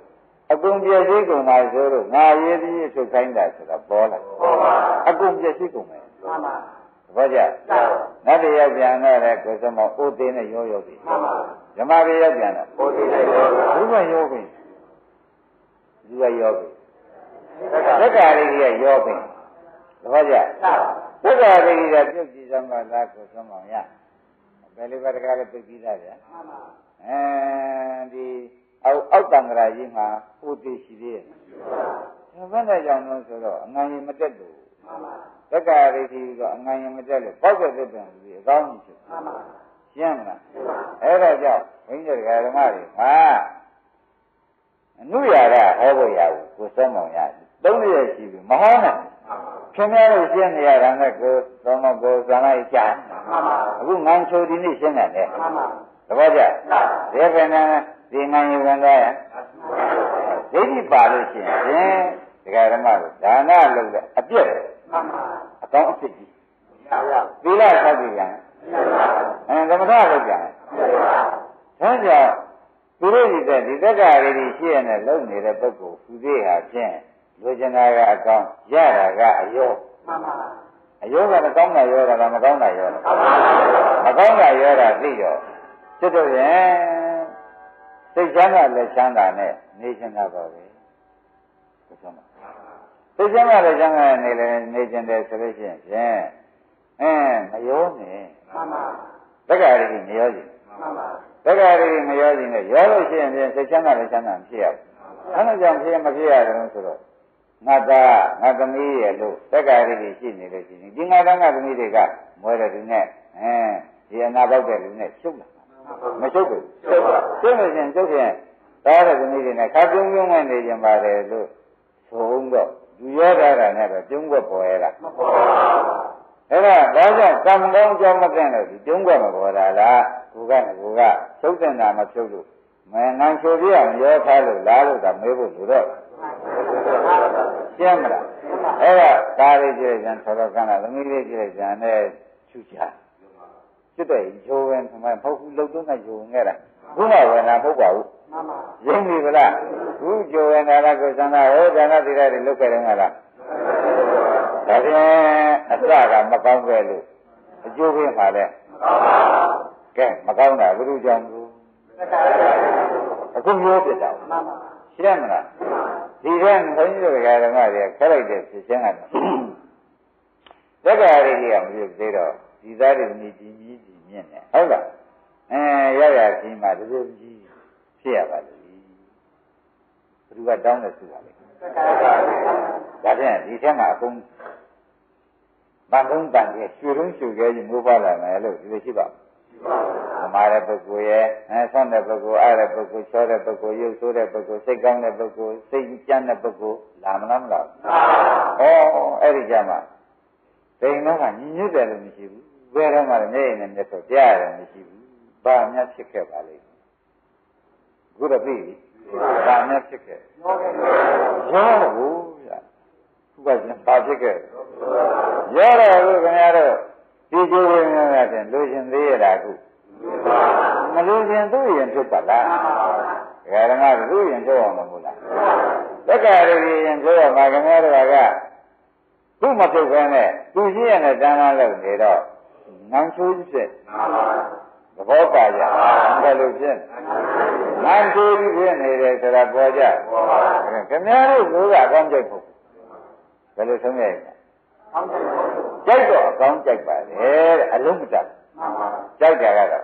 အကုန်ပြည့်စည်ကုန်ပါဆိုလို့ငါရေးပြီးထုတ်ခိုင်းတာဆိုတာပေါ်လာပေါ်ပါအကုန်ပြည့်စည်ကုန်မယ်မှန်ပါဘောကြနတ်တရားပြန်တော့လေကိုယ်စမောဥသေးနဲ့ရောရောပြီမှန်ပါ ဓမ္မတွေရောက်ပြန်တော့ဥသေးနဲ့ရောဘုရားရောပြီဒီကရောပြီသက္ကာရိကရောပြီသဘောကြသက္ကာရိကပြုတ်ကြည့်စမ်းပါလားကိုယ်စမောရဘယ်လိုပဲတကားလည်းပြည့်ပြီးသားဗျာမှန်ပါအဲဒီအောက်အောက်တန်္ဍရာကြီးမှာဥသိရှိသေးရဲ့ဘယ်နဲ့ကြောင့်လို့ဆိုတော့အငံရင်မတက်လို့မှန်ပါသက္ကာရိတိကအငံရင်မတက်လို့ပေါက်တဲ့သက်တံကြီးအကောင်းကြီးဖြစ်မှန်ပါ ရှင်းမလားအဲ့ဒါကြောင့်ဘုန်းကြီးတရားဓမ္မတွေဟာအနုရာရဟောဖို့ရဘူးကိုစမ်းမောင်ရသုံးရရှိပြီမဟောနဲ့ခင်ဗျားတို့ရှင်းနေရတာနဲ့ကိုသောမကိုဇာလိုက်ချာအခုငန်းချိုဒီနေ့ရှင်းတယ်လေသဘောကျဒီကနေ့ဒီငန်းယူဝင်သွားရဒိဋ္ဌိပါလို့ရှိရင်ဒကာဓမ္မတို့ဒါနလုပ်တဲ့အပြည့်အကောင်းအဖြစ်ကြီးသီလဆောက်ပြီးပြန် အဲသမထလုပ်ပြန်ဒါကြောင့်သူတို့ဒီတဲ့ဒီတက္ကရာတွေရှိရတဲ့လုံနေတဲ့ပုဂ္ဂိုလ်သူသေးဟာဖြင့်လိုချင်တာကအကောင်းရတာကအယောမှန်ပါအယောကမကောင်းတာရောတာကမကောင်းတာရောတာမကောင်းတာရောတာသိရောစစ်တော့ရင်စိတ်ချမ်းသာလက်ချမ်းသာနဲ့နေချင်တာပါပဲဟုတ်ကဲ့စိတ်ချမ်းသာလက်ချမ်းသာနေလေနေချင်တယ်ဆိုလို့ရှိရင်ဖြင့် အင်းမရောနဲ့မှန်ပါတက္ကရာကြီးမရောစီမှန်ပါတက္ကရာကြီးမရောစီနဲ့ရောလို့ရှိရင်ဖြင့်စိတ်ချမ်းသာလက်ချမ်းသာမဖြစ်ရဘူးအဲဒါကြောင့်ဖြစ်မဖြစ်ရတယ်ဆိုတော့ငါသားငါသမီးရဲ့လို့တက္ကရာကြီးရှိနေလို့ရှိရင်ဒီငါသားငါသမီးတွေကမွဲတဲ့လူနဲ့အဲဒီအနာပေါက်တဲ့လူနဲ့ချုပ်လာမချုပ်ဘူးချုပ်ပါချုပ်လို့ရှင်ချုပ်ရင်သားတဲ့သမီးတွေနဲ့ခါပြုံးပြုံးဝင်နေကြပါတယ်လို့ဆိုတော့လူရောတာကနဲ့တော့ကျုံးွက်ပေါ်ရတာမပေါ်ပါဘူး အဲ့ဒါဒါကြောင့်ကံကောင်းကြောင်းမကန့်လို့ဒီကျုံးွက်မပေါ်တာလားကိုကနဲ့ကိုကချုပ်တဲ့နာမဖြုတ်လို့မငန်းချိုပြရမရောထားလို့လားလို့ကမေးဖို့ဆိုတော့ရှင်းမလားအဲ့ဒါကားလေးကြည့်လိုက်ကြံသောတော့ကန်းလာသမီးလေးကြည့်လိုက်ကြံနဲ့ချူချာစစ်တဲ့ဂျိုးဝင်ထမမဟုတ်ဘူးလုံတော့ကဂျိုးဝင်ခဲ့တာခုမှဝင်တာမဟုတ်ပါဘူးမှန်ပါရင်းပြီဗလားခုဂျိုးဝင်တာကကိုစံသာဟောဇာနာတိရတွေလုတ်ခဲ့တယ်မလား ဒါဖြင့်အစကမကောင်းခဲ့လို့အကျိုးပေးပါလေကဲမကောင်းတာဘုရုကြောင့်ဘူးအခုမျိုးဖြစ်တာမှန်ပါရှင်းမလားဒီတဲ့ဘုန်းကြီးတို့ဓမ္မတွေခက်လိုက်တဲ့ဖြစ်ချင်းကတော့တက္ကရာတွေကမဖြစ်သေးတော့ဒီသားတွေမြည်ဒီမြည်ဒီမြင့်နေဟုတ်လားအဲရောက်ရချင်းမှဒီလိုကြီးဖြစ်ရပါလိမ့်ဘယ်သူကတောင်းတယ်ဆိုတာလေ ဒါဖြင့်ဒီထဲမှာအကုန်ဗန်ကုန်းတန်ရဲ့ရွှေလုံးရွှေခဲကြီးမိုးပါလာမယ်လို့ဒီလိုရှိပါဓမ္မတဲ့ပုဂ္ဂိုလ်ရဲ့အဲဆွမ်းတဲ့ပုဂ္ဂိုလ်အားတဲ့ပုဂ္ဂိုလ်ချောတဲ့ပုဂ္ဂိုလ်ရုပ်ဆိုးတဲ့ပုဂ္ဂိုလ်စိတ်ကောင်းတဲ့ပုဂ္ဂိုလ်စိတ်ကြမ်းတဲ့ပုဂ္ဂိုလ်လာမလားမလားဩအဲ့ဒီကြမှာဒိန်တော့ကညီညွတ်တယ်လို့မရှိဘူးဘယ်တော့မှလည်းမျက်ရည်နဲ့မျက်စောကြားရတယ်မရှိဘူးဘာများဖြစ်ခဲ့ပါလိမ့်ခုတော့ပြီ ဘာများဖြစ်ခဲ့ရောဘူးဗျာခုကကျဘာဖြစ်ခဲ့ရောတော့ဘူးခင်ဗျားတို့ဒီကျိုးရင်းများတဲ့လူရှင်သေးရတာခုမလူရှင်သူ့ရင်ဖြစ်ပါလားဒကာရမသူ့ရင်ဖြစ်အောင်မဟုတ်လားတက္ကရာရင်ပြောရမှာခင်ဗျားတို့ကခုမဖြစ်ခဲနဲ့သူရှိရတဲ့တန်းလားလို့နေတော့ငန်းချိုးဖြစ် သဘောပါကြဘယ်လိုဖြစ်ငန်းချိုးပြီးဖြစ်နေတယ်ဆိုတာပေါ်ကြခင်ဗျားတို့ကိုကအကောင်းကြိုက်ဖို့ဘယ်လိုဆုံးရလဲကြိုက်တော့အကောင်းကြိုက်ပါလေတဲ့အလုံးမတတ်ကြိုက်တာကတော့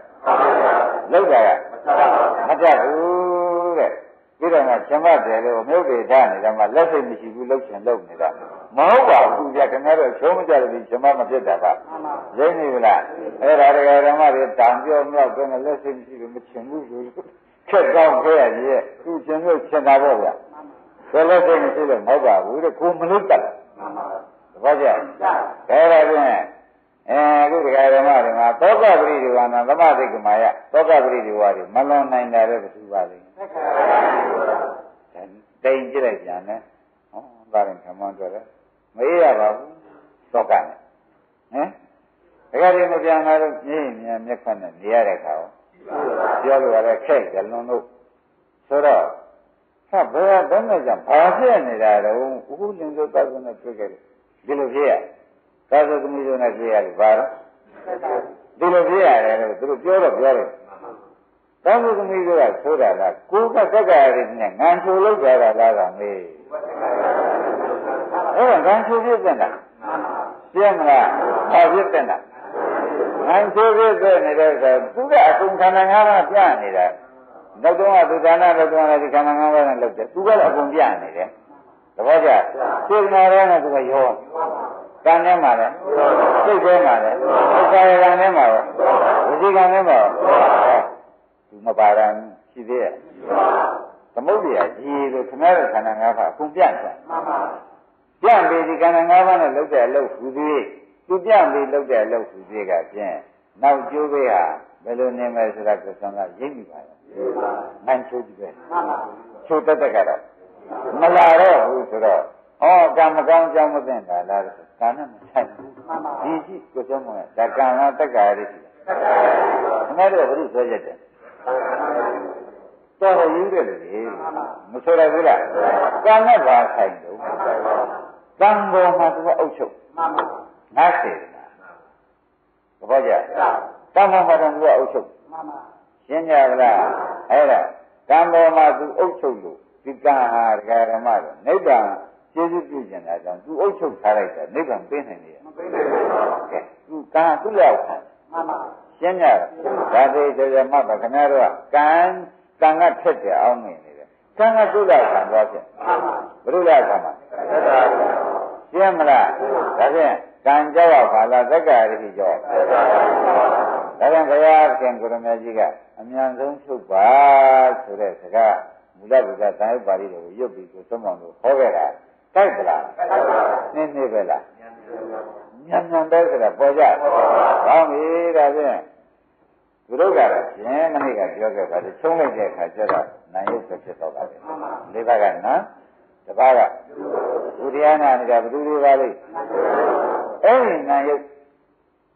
လောက်တာကမတတ်ဘူးတဲ့ ပြီးတော့မှချမတ်တယ်လို့မြုပ်တွေထားနေတာမှလက်စိတ်မရှိဘူးလှုပ်ချင်လှုပ်နေတာမဟုတ်ပါဘူးကြခင်ဗျားတို့ချုံးမကြလို့ချမတ်မဖြစ်တာပါရင်းနေပြီလားအဲ့ဒါတရားဓမ္မတွေတောင်ပြောမြောက်တော့လက်စိတ်မရှိဘူးမချင်ဘူးလို့ခက်ကောင်းခဲ့ရရဲ့သူချင်လို့ချင်တာပေါ့ဗျာဘယ်လက်စိတ်မရှိလို့မဟုတ်ပါဘူးတဲ့ကိုမလို့တတ်တယ်ဘာကြောင့်ဒါရဖြင့် အဲအခုတရားဓမ္မတွေမှာသောကပရိဒီဝါနာသမသိက္ခမာယသောကပရိဒီဝါတွေမလွန်နိုင်တာလည်းဘယ်သူပါလဲတိန်ကြည့်လိုက်ပြန်တယ်ဟောဒါရင်ခမန်းတော့တယ်မအေးရပါဘူးသောကနဲ့ဟမ်တကယ်လို့မပြန်လာတော့မြင်းမြန်မျက်ခွန်းနဲ့နေရတဲ့ခါပြောလို့ရတဲ့ခက်ကြလွန်လို့ဆိုတော့ဟာဘယ်တော့မှကြောင့်ဘာဖြစ်နေတာတော့အခုလင်းလို့တောက်ကနေတွေ့ခဲ့တယ်ဒီလိုဖြစ်ရ သာသသမီးတို့နဲ့ဖြစ်ရတယ်ဘာလို့ဒီလိုဖြစ်ရတယ်လို့သူတို့ပြောတော့ပြောတယ်သာသသမီးတို့ကဆိုတာကကိုယ်ကသက္ကာရည်နဲ့ငံချိုလောက်ကြတာလားကမေးအဲ့ဒါငံချိုဖြစ်တဲ့လားပြည့်မလားဘာဖြစ်တဲ့လားငံချိုဖြစ်တဲ့နေတဲ့ဆိုသူကအကုန်ခန္ဓာငါးပါးပြနေတာနောက်တော့ကသူဒါနလောက်တော့လည်းဒီခန္ဓာငါးပါးနဲ့လောက်တယ်သူကတော့အကုန်ပြနေတယ်သဘောကျစေတနာရဲနဲ့သူကရော ကံထဲမှာလည်းစိတ်ထဲမှာလည်းကာယကံထဲမှာရောဝစီကံထဲမှာရောသူမပါရန်ရှိသေးရဲ့သမုဒ္ဒရာကြီးလို့ခဏတဲ့ခန္ဓာ၅ပါးအကုန်ပြန့်သွားပြန့်ပြီးဒီခန္ဓာ၅ပါးနဲ့လုပ်တဲ့အလုပ်ဟူသည်သူပြန့်ပြီးလုပ်တဲ့အလုပ်ဟူသည်ကဖြင့်နောက်ကျိုးပေးဟာဘယ်လိုနေမလဲဆိုတာကိုသံဃာရိပ်မိပါရဲ့။နိုင်ချိုးကြည့်ပဲ။ချိုးတက်တက်ကတော့မလာတော့ဘူးဆိုတော့ ဩကံမကောင်းကြောင်းမသိတာလားဆိုကံနဲ့မဆိုင်ဘူးဒီရှိကိုယ်ဆုံးမလဲဒါကံလားတက္ကရာတွေရှိတယ်ခဏတော့ဘုရုဆွဲရက်တယ်တော်ရယူတယ်လေမဆိုရဘူးလားကံနဲ့ဘာဆိုင်တော့ကံပေါ်မှာသူကအုပ်ချုပ်ငါစေလားသဘောကျကံပေါ်မှာသူကအုပ်ချုပ်ရှင်းကြပါလားအဲ့ဒါကံပေါ်မှာသူအုပ်ချုပ်လို့ဒီကံဟာဒကာရမတော့နိဗ္ဗာန် ကျေးဇူးပြုကျင်တာကြောင့်သူအုပ်ချုပ်ထားလိုက်တာနိဗ္ဗာန်ပေးနိုင်တယ်မပေးနိုင်ပါဘူးကဲသူကံသူ့လောက်ခံမှန်ပါရှင်းကြဒါသေးကြကြမှတ်ပါခင်ဗျားတို့ကကံကံကထက်တယ်အောင်းနေနေတယ်ကံကသူ့လောက်ခံသွားဖြစ်မှန်ပါဘုရားကမှာရှင်းမလားဒါဖြင့်ကံကြောက်ရပါလားသက္ကာရတိကြောက်ဒါကြောင့်ဘုရားခင်ကိုရမကြီးကအမြန်ဆုံးချုပ်ပါဆိုတဲ့စကားမူလဗုဒ္ဓသံယုတ်ပါဠိတော်ကိုရွတ်ပြီးကိုသုံးအောင်လို့ဟောခဲ့တာ တိုက်ပလားနည်းနည်းပဲလားညံညံပဲဆိုတာပေါ်ကြကောင်းပြီဒါဖြင့်သူတို့ကတော့ဖြင့်မနေ့ကပြောခဲ့ပါတယ်ချုံးလိုက်တဲ့အခါကျတော့နာယုတ်ပဲဖြစ်တော့ပါတယ်လေးပါးကနော်တပါးကဘုရားနာနေတာဘယ်သူတွေပါလိမ့်အဲ့ဒီနာယုတ်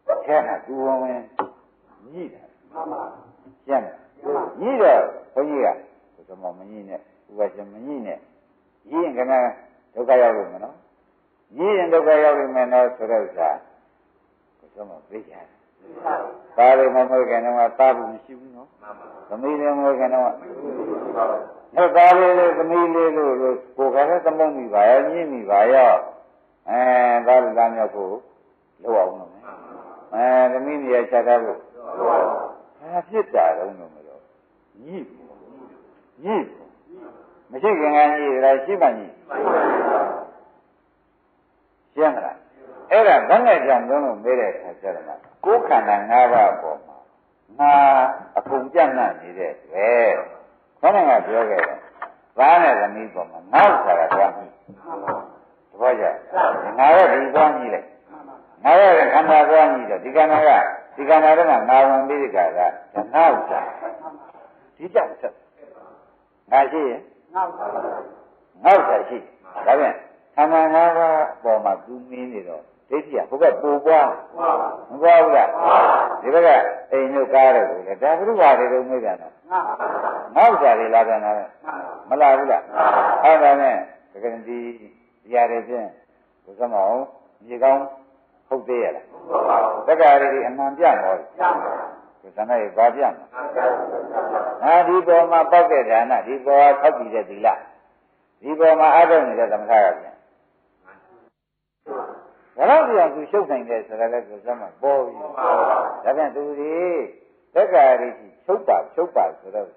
ဆဲတာသူဝင်ဝင်ညှိတယ်မှန်ပါရှင်းတယ်ညှိတော့ဘုန်းကြီးကဘုရားမညှိနဲ့ဥပရှင်မညှိနဲ့ညှိရင်ကန ဒုက္ခရောက်လို့မနော်ညှိရင်ဒုက္ခရောက်လို့မယ်နော်ဆိုတော့ဥစ္စာဘုရားမသိကြတယ်ပါရမမွေးခင်တော့တာဘူးမရှိဘူးနော်သမီးလေးမွေးခင်တော့ဟဲ့သားလေးလေးသမီးလေးလို့ကိုယ်ကလည်းသမုံမိပါရဲ့ညှိမိပါရဲ့အဲသားလူသားမျိုးကိုလောက်အောင်လို့အဲသမီးနေရာချထားလို့ဘာဖြစ်တာတော့လို့မလို့ညှိညှိ မရှိခင်ကညှိတယ်ရှိမှညှိရှင်းမလားအဲ့ဒါဘယ်နဲ့ကြောင့်လုံးလို့မေးတဲ့အခါကျတော့ကိုယ်ခန္ဓာ၅ပါးပေါ်မှာငါအကုန်ပြန့်နှံ့နေတဲ့တွေ့ခေါင်းကပြောခဲ့တယ်သားနဲ့သမီးပေါ်မှာငါ့ဥစ္စာကသွားပြီတပည့်ကြငါရဲ့ဒီသွားကြီးလိုက်ငါရဲ့ခန္ဓာသွားကြီးတော့ဒီခန္ဓာကဒီခန္ဓာတော့ငါဝင်ပြီးဒီကကဓမ္မဥစ္စာဒီကြောင့်ဆက်ငါရှိရင် ငါဥစ္စာငါဥစ္စာရှိဒါပြန်ခန္ဓာငါးပါးပေါ်မှာသူမင်းနေတော့ဒိဋ္ဌိကဘုကပူပွားမပွားဘူးလားဒီဘက်ကအိမ်တို့ကားတယ်လို့လေဒါဘုရားတွေတော့မိကြတယ်ငါဥစ္စာတွေလာပြန်တာမလာဘူးလားအဲ့ဒါနဲ့တကယ်ဒီဒီရတယ်ဖြင့်ဘုရားမအောင်မြေကောင်းဟုတ်သေးရလားတက္ကရာတွေအမှန်ပြတော့ ဒီသနာရေးဘာပြမှာငါဒီပေါ်မှာပောက်တဲ့ဒါနဒီပေါ်ကခောက်ပြီးတဲ့သီလဒီပေါ်မှာအားထုတ်နေတဲ့သမထကပြန်ဘယ်တော့ပြန်သူရှုပ်နိုင်တယ်ဆိုတာလည်းကိုယ်စမ်းမှာပေါ်ပြီဒါပြန်သူဒီတက္ကရာတွေချုပ်ပါချုပ်ပါဆိုတော့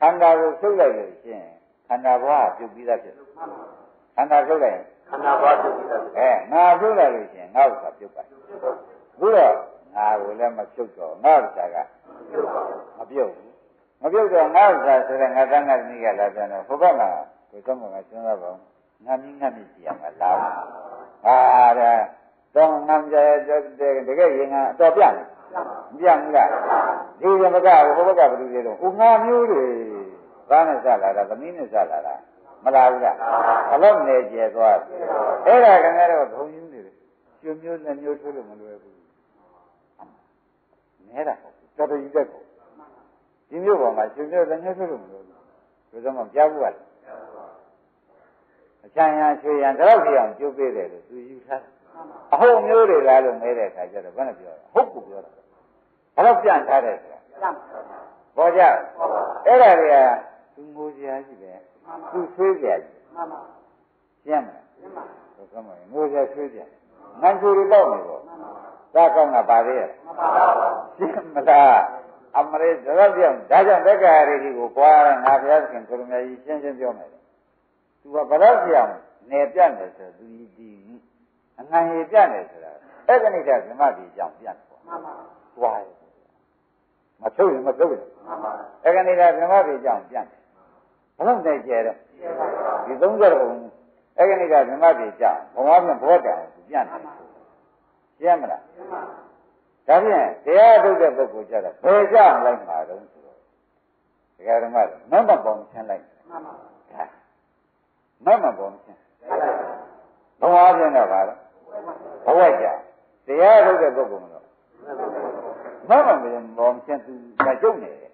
ခန္ဓာကိုချုပ်လိုက်လို့ရှိရင်ခန္ဓာဘဝပြုတ်ပြီးသားဖြစ်ခန္ဓာချုပ်လိုက်ရင်ခန္ဓာဘဝပြုတ်ပြီးသားဖြစ်အဲငါချုပ်လိုက်လို့ရှိရင်ငါ့ဥစ္စာပြုတ်ပါအခုတော့ ငါကိုလည်းမပြုတ်တော့ငါ့ဥစ္စာကမပြုတ်ဘူးမပြုတ်တော့ငါ့ဥစ္စာဆိုတဲ့ငါတန်းကမိကလာပြန်တော့ဟိုဘက်မှာကိုယ်ကမှမစဉ်းစားပါဘူးငါမြင်းငါမြင့်ကြည့်ရမှာလားဟာဒါတော့ငါကြတဲ့တကယ်ရင်ကအတော်ပြတယ်မပြဘူးလားဒီရမကဟိုဘက်ကဘယ်လိုလဲတော့ဦးငါမျိုးတွေဘာနဲ့စလာတာသမီးနဲ့စလာတာမလာဘူးလားဘလို့နေကျဲသွားပြီအဲ့ဒါခင်ဗျားတို့ဘုံယူနေတယ်ကျွမျိုးနဲ့မျိုးထိုးလို့မလွယ်ဘူး နဲတာတော်တော်ကြီးတဲ့ကိုဒီမျိုးပေါ်မှာကျွမျိုးနဲ့မျိုးထိုးလို့မလွယ်ဘူးဆိုတော့မပြဘူးလားအချမ်းရချွေရန်တော့ပြအောင်ကျုပ်ပေးတယ်လို့သူယူထားတယ်အဟုတ်မျိုးတွေလားလို့မဲတဲ့အခါကျတော့ဘယ်နဲ့ပြောတာဟုတ်ကူပြောတာဘယ်တော့ပြန်ထားတယ်ဆိုတာပေါ်ကြအဲ့ဒါတွေကသူငိုစရာရှိတယ်သူဆွေးစရာရှိမှန်ပါရှင်းမလားရှင်းပါဘယ်ကမှငိုစရာဆွေးစရာငန်းချူတွေတော့နေတော့ သာကောင်းတာပါသေးရဲ့မှန်ပါရှင်းမလားအမရေသရပြောင်းဒါကြောင့်တက္ကရာရီကိုကွာငါဘုရားသခင်ကိုရမကြီးရှင်းရှင်းပြောမယ်သူကဘယ်တော့ပြောင်းနေပြတ်တယ်ဆိုသူဒီအငံရပြတ်တယ်ဆိုတာအဲ့ဒီနေ့ကဓမ္မကြီးကြောင့်ပြတ်တယ်မှန်ပါသွားရမထုတ်ရင်မထုတ်ဘူးမှန်ပါအဲ့ဒီနေ့ကဓမ္မကြီးကြောင့်ပြတ်တယ်ဘယ်လောက်နိုင်ကျဲတော့ဒီ30ဘုံအဲ့ဒီနေ့ကဓမ္မကြီးကြောင့်ဘဝပြန်ဘောတံပြတ်တ ယ်ရှင်းမလားရှင်းပါဒါဖြင့်တရားထုတ်တဲ့ပုဂ္ဂိုလ်ကြတော့ဘယ်ကြမလိုက်မှာတော့ဆိုတော့ဒကာဓမ္မတော့မမပေါင်းဆင်းလိုက်မှန်ပါမမပေါင်းဆင်းဘဝပြန်တော့ပါတော့ဘဝကြတရားထုတ်တဲ့ပုဂ္ဂိုလ်မလို့မမပြန်ပေါင်းဆင်းသူမကျုပ်နေတယ်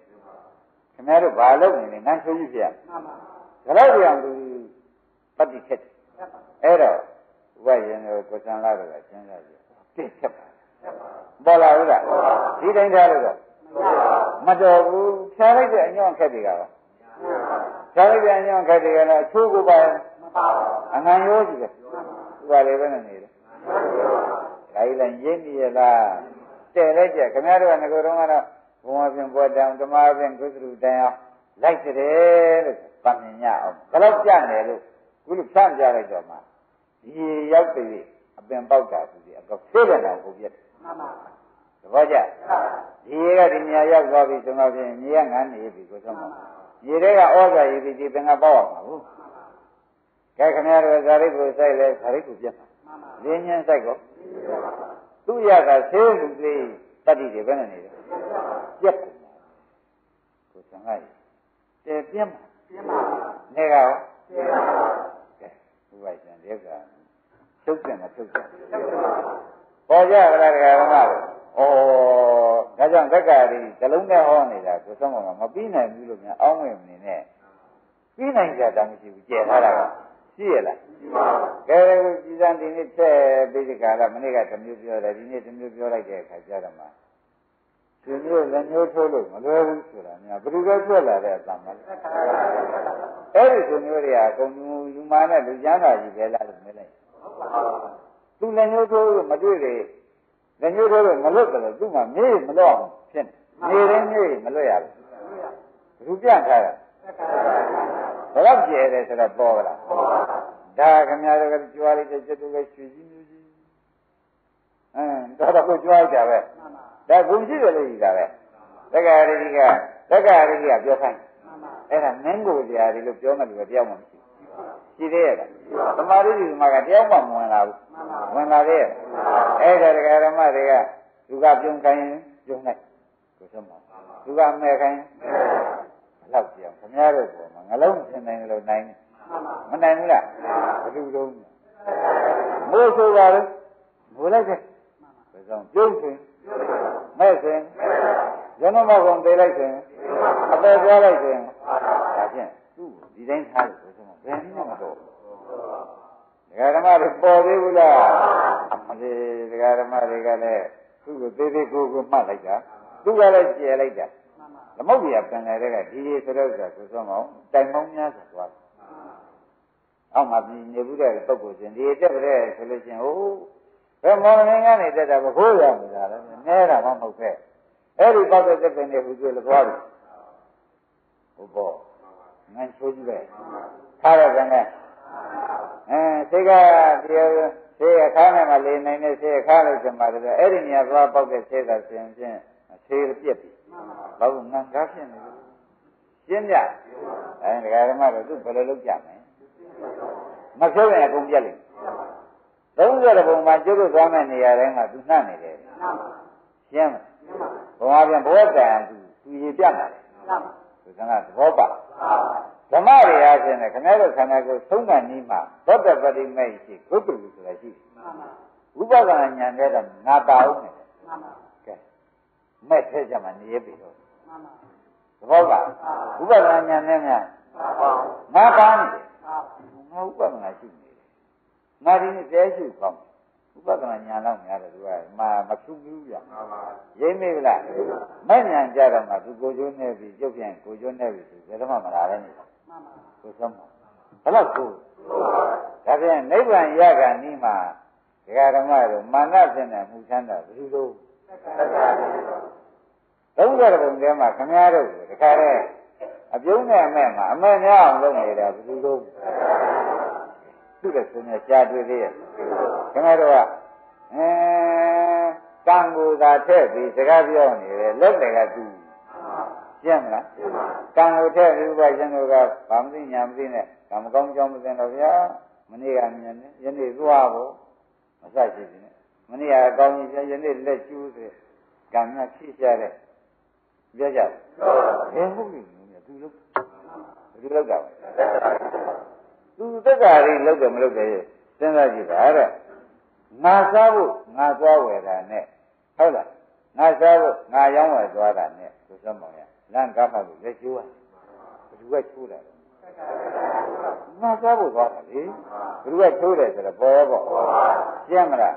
ခင်ဗျားတို့ဘာလုပ်နေလဲငန်းဆိုကြီးပြမှန်ပါဒါတော့ပြန်သူပฏิခက်အဲ့တော့ဥပယင်ကိုကိုစံလာတော့ရှင်းစားကြ ည့်တိခက်ပါပေါ်လာဘူးလားဒီတိုင်းထားလို့တော့မတော်ဘူးဖြာလိုက်တဲ့အညောင်းခက်တွေကပါဖြာလိုက်တဲ့အညောင်းခက်တွေကလည်းအချိုးကိုပါအငံရိုးကြည့်တယ်သူကလည်းပဲနေတယ်ဒါကြီးလည်းရင်းနေရလားတဲ့လိုက်ကြခင်ဗျားတို့ကငကိုတော့ကတော့ဘုံအပြင်ပေါ်တံဓမ္မအပြင်ကုသလူတန်အောင်လိုက်တယ်လို့ဗာမြင်ရအောင်ဘယ်တော့ပြနေလို့ခုလိုဖြန့်ကြလိုက်တော့မှဒီရောက်ပြီ အပင်ပေါက်တာသူဒီအကောက်ဆေးတယ်တော့ကိုပြတ်မှန်ပါသဘောကျဒီရေကဒီနေရာရောက်သွားပြီဆိုတော့ဖြင့်မြေကငန်းနေပြီကိုဆုံးမှာမြေတွေကဩဇာရည်ဒီဒီပင်ကပေါက်အောင်ဘူးကဲခင်ဗျားတို့ဇာရိပုစိုက်လဲဇာရိပုပြတ်မှာလင်းညင်းစိုက်ကောသူရကဆေးလူလေးတတ္တိတွေဘယ်နဲ့နေလဲပြတ်ကုန်ကိုဆံလိုက်တဲပြတ်မှာပြတ်မှာနေကရောပြတ်မှာကဲဥပ္ပယံဒီကချု ပ်တယ်မချုပ်တယ်ပေါ်ကြကြလားတရားဓမ္မတွေဩဒါကြောင့်သက္ကာရီဇလုံးနဲ့ဟောနေတာကိုဆုံးမမပြီးနိုင်ဘူးလို့များအောင်းဝင်နေနဲ့ပြီးနိုင်ကြတာမရှိဘူးကျယ်ထားတာကရှိရလားရှိပါဘူးကဲဒီစံဒီနေ့တဲ့ပိဋကလာမနေ့ကတစ်မျိုးပြောတယ်ဒီနေ့တစ်မျိုးပြောလိုက်တဲ့အခါကျတော့မှဒီမျိုးလည်းမျိုးထိုးလို့မလွယ်ဘူးဆိုတာများဘယ်သူကထွက်လာတဲ့အတန်မလဲအဲ့ဒီဆိုမျိုးတွေကအကုန်လူမာနဲ့လူကျမ်းသာကြီးပဲလားလို့မေးလိုက် သူလည်းမျိုးထိုးလို့မတွေ့လေလည်းမျိုးထိုးလို့မလွတ်တယ်သူ့မှာမေးမလွတ်အောင်ဖြစ်နေနေရင်မေးမလွတ်ရဘူးဘယ်သူပြန့်ထားတာဘယ်တော့ကျဲတယ်ဆိုတော့ပေါ်လာဒါခင်ဗျားတို့ကကြွားလိုက်တဲ့စက်တူပဲရွှေကြီးမျိုးကြီးအင်းတော့တော့ကိုကြွားလိုက်တာပဲဒါဂုံရှိတယ်လို့ယူတာပဲတက္ကရာရိကတက္ကရာရိကပြောခိုင်းအဲ့ဒါမင်းကိုတရားတွေလို့ပြောမှလူကတယောက်မှမရှိ ရှိသေးရဲ့သမာဓိဒီမှာကတယောက်မှမဝင်လာဘူးဝင်လာသေးရဲ့အဲ့ဒါတရားဓမ္မတွေကသူကပြုံးခိုင်းပြုံးလိုက်ကိုဆုံးမသူကမဲ့ခိုင်းလောက်ပြောင်းခင်ဗျားတို့ကငလုံးသင်နိုင်လို့နိုင်မနိုင်ဘူးလားဘယ်သူတော့မိုးဆိုတာလေမိုးလိုက်တယ်ဘယ်ဆောင်ပြုံးခင်မဲ့ခင်ရဏမောကောင်သေးလိုက်ခင်အပယ်ပြလိုက်ခင်ဒါဖြင့်သူ့ ဒီတိုင်းထားလို့ဆိုတော့ဘယ်နည်းမှမတော့ဒကာဓမ္မတွေပေါ်သေးဘူးလားမလေးဒကာဓမ္မတွေကလည်းသူ့ကိုသေးသေးကိုကိုမှတ်လိုက်တာသူကလည်းကျယ်လိုက်တာသမုတ်ကြီးကပင်လေတဲ့ကဒီရေဆိုတော့ဆိုဆိုမောင်းတိုင်မောင်းများဆိုသွားအောက်မှာပြည်နေဘူးတဲ့ပုဂ္ဂိုလ်ချင်းဒီတက်တဲ့ဆိုလို့ချင်းဟိုဘယ်မောင်မင်းကနေတက်တာဘခိုးရမှာလဲနဲတာမှမဟုတ်ခဲ့အဲ့ဒီပောက်တဲ့တက်ပင်တွေဟူကျွေးလသွားပြီဟုတ်ပေါ့ ငန်းချိုးကြည့်လိုက်ထားရကြတယ်အဲစိတ်ကတရားဆေးအခါနဲ့မှလေနိုင်တဲ့ဆေးအခါလို့ကျင်ပါတယ်အဲ့ဒီနေရာသွားပောက်တဲ့ဆေးသာဆင်ဖြင့်ဆေးပြက်ပြီဘာလို့ငန်းကားဖြစ်နေလဲရှင်းပြအဲဒကာဓမ္မတို့သူဘယ်လိုလုပ်ကြမလဲမဖြုတ်ရင်အကုန်ပြက်လိမ့်မယ်30ဘုံမှာကျုပ်တို့သွားမဲ့နေရာတိုင်းမှာသူနှံ့နေတယ်ရှင်းမလားဘုရားပြန်ဘောတန်သူသူရေပြတ်လာတယ် သူကသဘောပါဓမ္မတွေအားဖြင့်လည်းခင်ဗျားတို့ခန္ဓာကိုယ်သုံးခံနည်းမှာသောတပတိမဲ့ရှိဂုတ္တုဆိုတာရှိဝိပဿနာဉာဏ်နဲ့တော့ငါပါအောင်နဲ့ကဲမဲ့ထဲကြမှာနေရပြီတော့သဘောပါဝိပဿနာဉာဏ်နဲ့များငါပါနေတယ်ငါဥပဒနာရှိနေတယ်ငါဒီနေ့တဲရှိကောင်း ဥပဒနာညာတော့များတယ်သူကမာမဖြူဘူးပြရိမ့်မိလားမဲ့ညာကြတော့မှသူကိုကျိုးနေပြီကျုပ်ပြန်ကိုကျိုးနေပြီသူဘယ်တော့မှမလာလဲနေကိုဆုံးမဘလောက်ကိုဒါပြန်နိဗ္ဗာန်ရကနီးမှာဒကာဓမ္မတို့မာနဖြစ်နေမှုချမ်းသာဘယ်လိုလုပ်သုံးကြတဲ့ဘုံထဲမှာခမည်းတော်တခါတည်းအပြုံးနဲ့အမဲ့မှာအမဲ့များအောင်လုပ်နေတာဘယ်လိုလုပ် သူ့တဲ့ဆိုနေရှားတွေ့သေးရဲ့ခင်ဗျားတို့ကအဲကံကိုသာထည့်ပြီးစကားပြောနေတယ်လက်တွေကသူရှင်းမလားကံကိုထည့်ပြီးဥပရှင်တို့ကဘာမသိညာမသိနဲ့ကံမကောင်းကြောင်းမသိတော့ဗျာမနေ့ကမြင်တယ်ယနေ့သွားဖို့မဆရှိဘူးနဲ့မနေ့ကအကောင်းကြီးပြယနေ့လက်ကျူးတယ်ကံများဖြစ်ကြတယ်ပြောကြဘယ်ဟုတ်လဲသူလို့ဘယ်လိုလုပ်တာ သူသက်သာလေးလုပ်တယ်မလုပ်တယ်စဉ်းစားကြည့်ပါတဲ့ငါစားဖို့ငါသွားဝယ်တာနဲ့ဟုတ်လားငါစားဖို့ငါရောင်းဝယ်သွားတာနဲ့သူစမောင်ရလမ်းကားမှလို့လက်ကျိုးရတယ်ဘယ်သူကချိုးတယ်ငါစားဖို့သွားတာလေဘယ်သူကချိုးတယ်ဆိုတော့ပေါ်ရောပေါ့ရှင်းမလား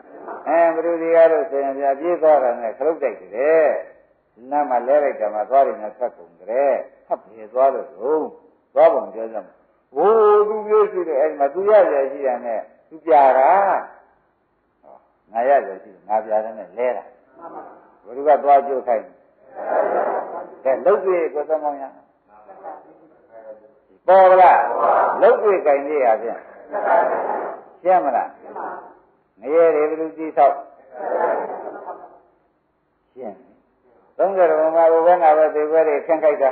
အဲဘယ်သူတွေကတော့ဆိုရင်ပြပြေးသွားတာနဲ့ခလုတ်တိုက်တယ်နားမှာလဲလိုက်တယ်မှာသွားတယ်နဲ့ဆက်ကုန်တယ်ဖတ်ပြေသွားလို့သွားပုံပြောကြမှာ ဟိုသူမျိုးရှိတယ်အဲ့ဒီမှာသူရရရှိတယ်နဲ့သူပြတာငါရရရှိတယ်ငါပြတယ်နဲ့လဲတာဘယ်သူကသွားကြိုးခိုင်းကဲလုတ်ပြီးကိုသမောင်းရပေါ်လားလုတ်ပြီးကြိုင်လေးရဖြင့်ရှင်းမလားငရဲတွေဘယ်လိုကြည့်ဆောက်ရှင်းသုံးကြတော်မှာဘုရားနာပဲသေပွဲတွေခန့်ခိုက်တာ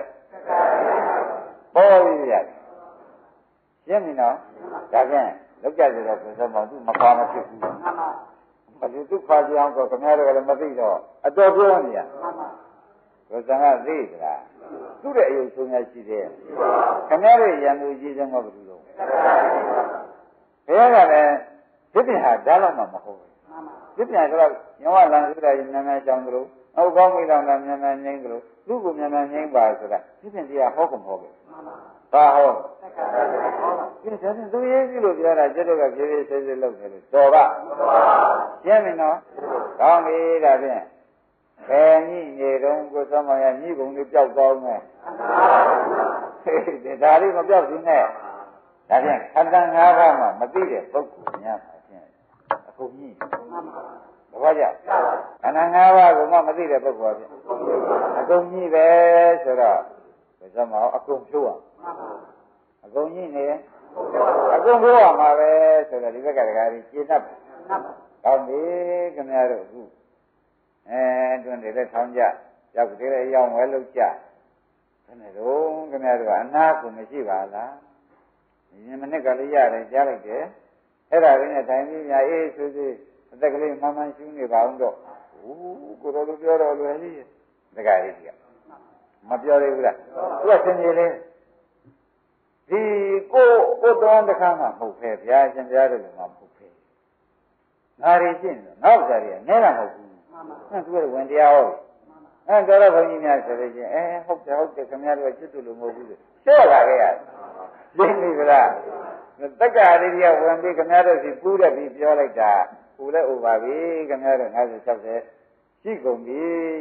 ပေါ်ပြီးရတယ် ရှင်းပြီနော်ဒါဖြင့်လောက်ကြစေတော့ဘယ်ဆိုမှသူမခွာမဖြစ်ဘူးမှန်ပါမဒီသူခွာကြအောင်ဆိုခင်ဗျားတို့လည်းမသိတော့အတော်ပြောနေရမှန်ပါဘုရားကသိသလားသူ့ရဲ့အယုံဆုံးရရှိသေးခင်ဗျားတို့ရန်သူကြီးဆုံးမဘယ်လိုလုပ်ဘုရားကလည်းဒီပြင်ဟာဒါတော့မှမဟုတ်ဘူးဒီပြင်ကတော့ညဝလန်စုတာကြီးနာမည်ကြောင်းသလိုအောက်ကောင်းမိတော်လည်းမြန်မြန်ငိမ့်သလိုသူ့ကိုမြန်မြန်ငိမ့်ပါဆိုတာဒီပြင်တရားဟောကုန်ဟောခဲ့ ဘာဟောဒီဒါဖြင့်သူရေးကြည့်လို့ပြောတာကျွတ်တော့ကဖြည်းဖြည်းဆေးဆေးလုပ်တယ်လို့တော်ပါရှင်းပြီနော်ကောင်းပြီဒါဖြင့်ဘယ်ညိနေတော့ကိုသမောင်ရညိကုန်လေးပျောက်သွားမယ်ဒါလေးမပျောက်ဘူးနဲ့ဒါဖြင့်ခန္ဓာ၅ပါးမှာမသိတဲ့ပုဂ္ဂိုလ်များမှာဖြင့်အခုညိတပည့်ကြခန္ဓာ၅ပါးကိုမှမသိတဲ့ပုဂ္ဂိုလ်ဖြင့်အကုန်ညိပဲဆိုတော့ဘယ်သမောင်အကုန်ဖြိုးအောင် အကုန်ကြီးနေအကုန်ပြောရမှာပဲဆိုတော့ဒီဘက်ကတကားကြီးရှင်းတတ်ကောင်းပြီခင်ဗျားတို့အခုအဲအတွင်းတွေလည်းထောင်းကြယောက်တည်းလည်းရောင်းဝဲလို့ကြဘယ်နဲ့တော့ခင်ဗျားတို့ကအနာကိုမရှိပါလားဒီမနစ်ကလေးရတယ်ကြားလိုက်တယ်အဲ့ဒါလေးနဲ့တိုင်းပြီးညာအေးဆွေးဆွေးအသက်ကလေးမှန်မှန်ရှူးနေပါအောင်တော့ဟိုးကိုတော်တို့ပြောတော့လွယ်လေးတက္ကရာကြီးကမပြောရဘူးလားသူကဆင်ကြီးလေး ဒီကိုကိုတော်တခါမှမဟုတ်ပဲဘုရားရှင်ဘုရားတို့ကမဟုတ်ပဲငါရီရှင်းတယ်နောက်ကြရီနဲတာမဟုတ်ဘူးမှန်သူကဝင်တရားဟောအဲတော်တော်ဘုန်းကြီးများဆိုလို့ချင်းအဲဟုတ်တယ်ဟုတ်တယ်ခင်ဗျားတို့ချစ်သူလို့မဟုတ်ဘူးလေရှေ့လာခဲ့ရတယ်ရှင်းပြီလားတက္ကရာကြီးကဝင်ပြီးခင်ဗျားတို့စီပူးတယ်ပြီးပြောလိုက်တာပူလဲဥပါပြီခင်ဗျားတို့50 60ရှိကုန်ပြီ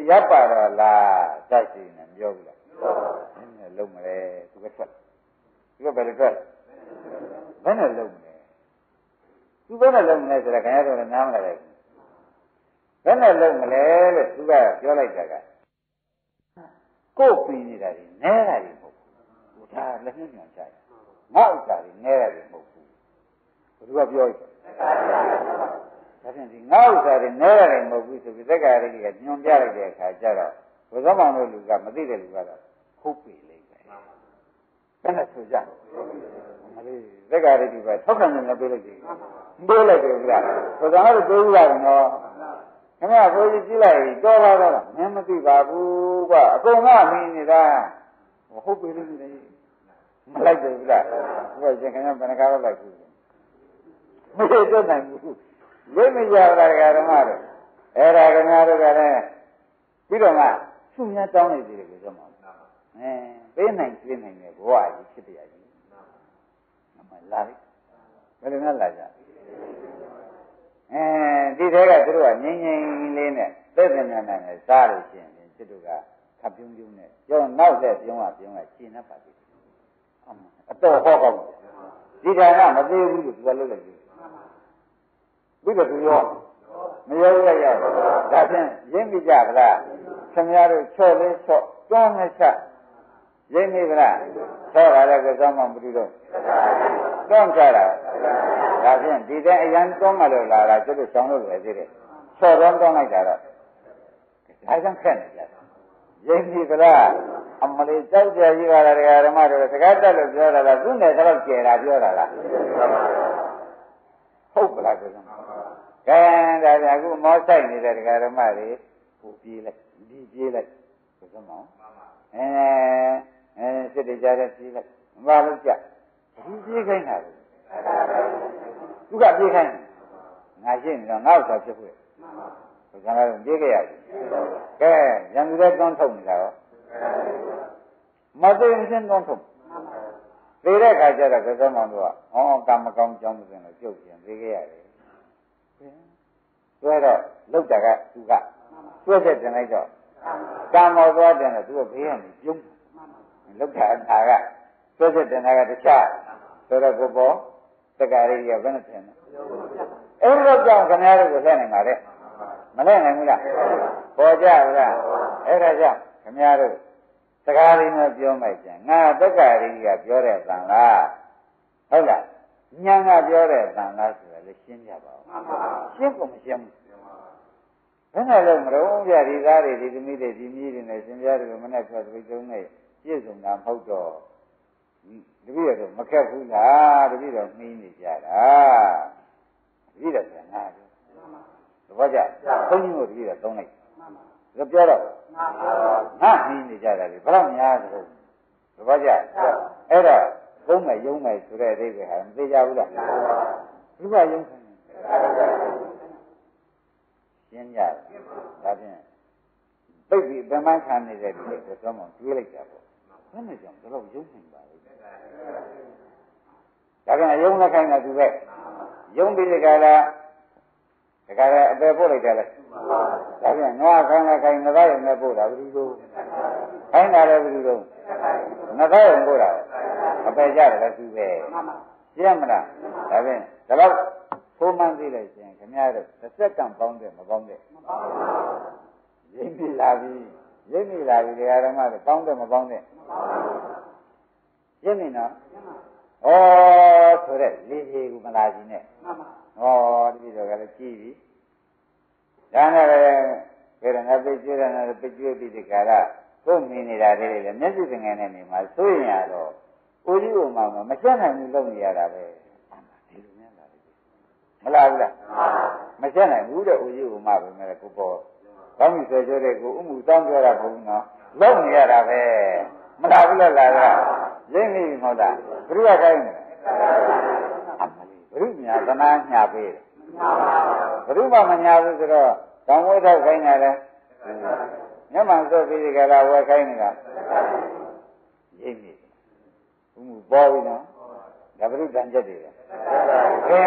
ရပ်ပါတော့လားစရှိနေပြောဘူးလားပြောပါဘူးလုံးမလဲသူကထွက်သူ ကဘယ်လိုထွက်ဘယ်နဲ့လုံးမလဲသူဘယ်နဲ့လုံးမလဲဆိုတာခင်ဗျားတို့လည်းနားမလာလိုက်ဘူးဘယ်နဲ့လုံးမလဲလို့သူကပြောလိုက်တာကကိုယ်ပြီးနေတာဒီနဲတာဒီမဟုတ်ဘူးဒါလည်းညှိနှံချင်ငါဥစ္စာတွေနဲတာဒီမဟုတ်ဘူးဘယ်သူကပြောလိုက်ဒါဖြင့်ဒီငါဥစ္စာတွေနဲရတယ်မဟုတ်ဘူးဆိုပြီးသက်္ကာရိကညွန်ပြလိုက်တဲ့အခါကျတော့ဘုရားမောင်တို့လူကမသိတဲ့လူကတော့ဟုတ်ပြီလိ မ့်မယ်ဘယ်နဲ့ဆိုကြမလေးသက်္ကာရိကပဲထောက်ခံနေပေးလိုက်တယ်ပေးလိုက်တယ်ဗျာဘုရားတို့ပြောရတာနော်ခင်ဗျာဘုရားကြည့်လိုက်တော့ပါတော့မင်းမသိပါဘူးကွာအကုန်ကမင်းနေတာဟုတ်ပြီလိမ့်မယ်မလိုက်တယ်ဗျာဘုရားရှင်ခင်ဗျာဘယ်နှကားတော့လိုက်ဘူးမရတော့နိုင်ဘူးလိမ့်မကြတာဓမ္မတို့အဲ့ဒါခင်ဗျားတို့ကလည်းပြီးတော့မှသူ့များတောင်းလိုက်သေးတယ်ကိုဆိုမှာ အဲပေးနိုင်ပြနိုင်တယ်ဘဝကြီးဖြစ်ပြရကြီးအမလာပြီဘယ်လိုများလာကြအဲဒီတဲကသူတို့ကငြိမ်ငြိမ်လေးနဲ့သက်သက်များများနဲ့စားလို့ရှိရင်သူတို့ကခပ်ပြုံးပြုံးနဲ့ကျောင်းနောက်ဆက်ပြုံးကပြုံးကရှင်းနေပါသေးတယ်အတော်ဟောကောင်းဒီဌာနမသေးဘူးလို့သူကလုပ်လိုက်တယ်ဘုရားသူရောမရောရရဒါဖြင့်ရင်းမိကြဗလားခင်ဗျားတို့ချော့လေးချော့တွန်းနဲ့ချက် ရင်းမိဗလားချော့တာလည်းကစားမှမတူတော့တွန်းကြတာဒါဖြင့်ဒီတဲ့အရန်တွန်းမလို့လာတာကျွတ်ဆောင်လို့ပဲသေးတယ်ချော့တော့တွန်းလိုက်တာတော့ဒါကြောင့်ခက်နေကြရင်းမိဗလားအမလေးကြောက်ကြကြီးပါလားဓမ္မတို့စကားတက်လို့ပြောတာလားသူ့နဲ့တော့ကျယ်တာပြောတာလားဟုတ်ပလားဆိုတော့ကဲဒါကြအခုမောဆိုင်နေတဲ့ဒကာဓမ္မတွေပူပြေးလိုက်ဒီပြေးလိုက်ဆိုတော့မောအဲအဲ စစ်တေကြတဲ့ပြေးလိုက်မပါလို့ကြဒီပြေးခိုင်းတာလေသူကပြေးခိုင်းငါရှင်းနေတော့ငါ့ဥစ္စာဖြစ်ဖို့ဘုရားကတော့ပြေးခဲ့ရတယ်ကဲရံသူတဲ့ကောင်းထုတ်နေတာရောမသိရင်ရှင်းကောင်းထုတ်သေတဲ့ခါကျတော့ကစမောင်တို့ကဟောကံမကောင်းကြောင်းမစင်လို့ပြုတ်ပြန်သေခဲ့ရတယ်တွဲတော့လောက်တာကသူကတွဲချက်တင်လိုက်တော့ကံမောသွားတယ်လို့သူကဘေးကနေပြုံး လောက်တာအနာကတွဲချက်တင်တာကတခြားဆိုတော့ကိုပေါ်တက္ကရာကြီးကဘယ်နဲ့ထင်လဲအဲ့လိုကြောင့်ခင်ဗျားတို့ကိုလှည့်နိုင်ပါလေမလှည့်နိုင်ဘူးလားပေါ်ကြဘူးလားအဲ့ဒါကြောင့်ခင်ဗျားတို့စကားလေးနဲ့ပြောမှပြန်ငါတက္ကရာကြီးကပြောတဲ့တန်လားဟုတ်လားညံကပြောတဲ့တန်လားဆိုတာလည်းရှင်းကြပါဦးရှင်းကုန်မရှင်းဘူးဘယ်နဲ့လို့မလို့ပြဒီသားတွေဒီသမီးတွေဒီမြည်တွေနဲ့ရှင်ပြားတွေကမနဲ့ထွက်ပြီးသုံးနေ ပြည့်စုံတာမဟုတ်တော့တပည့်တော်မခက်ဘူးလားတပည့်တော်နှီးနေကြတာတပည့်တော်ကငါတယ်သဘောကျသုံးကြီးကိုတပည့်တော်သုံးလိုက်ဒါပြောတော့ငါနှီးနေကြတာလေဘယ်တော့များသလဲသဘောကျအဲ့ဒါသုံးမယ်ယုံမယ်ဆိုတဲ့အသေးပဲဟာမသေးကြဘူးလားဒီကယုံရှင်းကြတယ်ဒါဖြင့်ပိတ်ပြီးဗမန်းခံနေတဲ့ဒီကိုတော့မှတွေးလိုက်တာပေါ့ ဘယ်နဲ့ကြောင့်ဘယ်တော့ယုံနိုင်ပါလဲဒါကယုံလက်ခိုင်းတာသူပဲယုံပြီးဒီကလာဒီကလာအပေပို့လိုက်တယ်လေဒါပြန်ငါခိုင်းလက်ခိုင်းငါးရုံနဲ့ပို့တာဘယ်လိုလုပ်ခိုင်းတာလည်းဘယ်လိုလုပ်ငါးရုံပို့တာအပေကြတယ်လည်းသူပဲရှင်းမလားဒါဖြင့်ဒါတော့ဖိုးမှန်းသိလိုက်ရင်ခင်ဗျားတို့တစ်စက္ကန့်ပေါင်းတယ်မပေါင်းတဲ့မပေါင်းပါဘူးရိပ်ပြီလာပြီ ရိပ်ပြီလာပြီတရားဓမ္မတွေပေါင်းတယ်မပေါင်းတဲ့မပေါင်းပါဘူးရှင်းနေနော်ဩဆိုတဲ့လေးကြီးကမလာစီနဲ့မှန်ပါဩတတိတော်ကလည်းကြည့်ပြီဒါနဲ့လည်းဘကဲငါပိတ်ကျွေးတယ်ငါပိတ်ကျွေးပြီးဒီကာရကိုမြင်နေတာလေးတွေမျက်စိငယ်နဲ့နေမှာဆိုရင်ရတော့ဦးကြီးဥမာမရှက်နိုင်ဘူးလုပ်နေရတာပဲဒီလိုများလာတယ်မလားဘူးလားမရှက်နိုင်ဘူးတဲ့ဦးကြီးဥမာပဲမဲ့ကိုပေါ် ကောင်းပြီဆိုကြတဲ့ကိုဥမှုတောင်းကြတာဘုံနော်လုပ်နေရတာပဲမလားဘူးလားလားရင်းနေဟုတ်လားဘုရားခိုင်းတယ်အမလီဘုရားသနာညာပေးတယ်ဘုရားမညာဘူးဆိုတော့တောင်းဝဲထောက်ခိုင်းတယ်မျက်မှန်စောပြီးကြတာဝဲခိုင်းနေတာရင်းနေဥမှုပေါ်ပြီနော်ဒါဘုရုတန်ချက်တွေပဲခဲ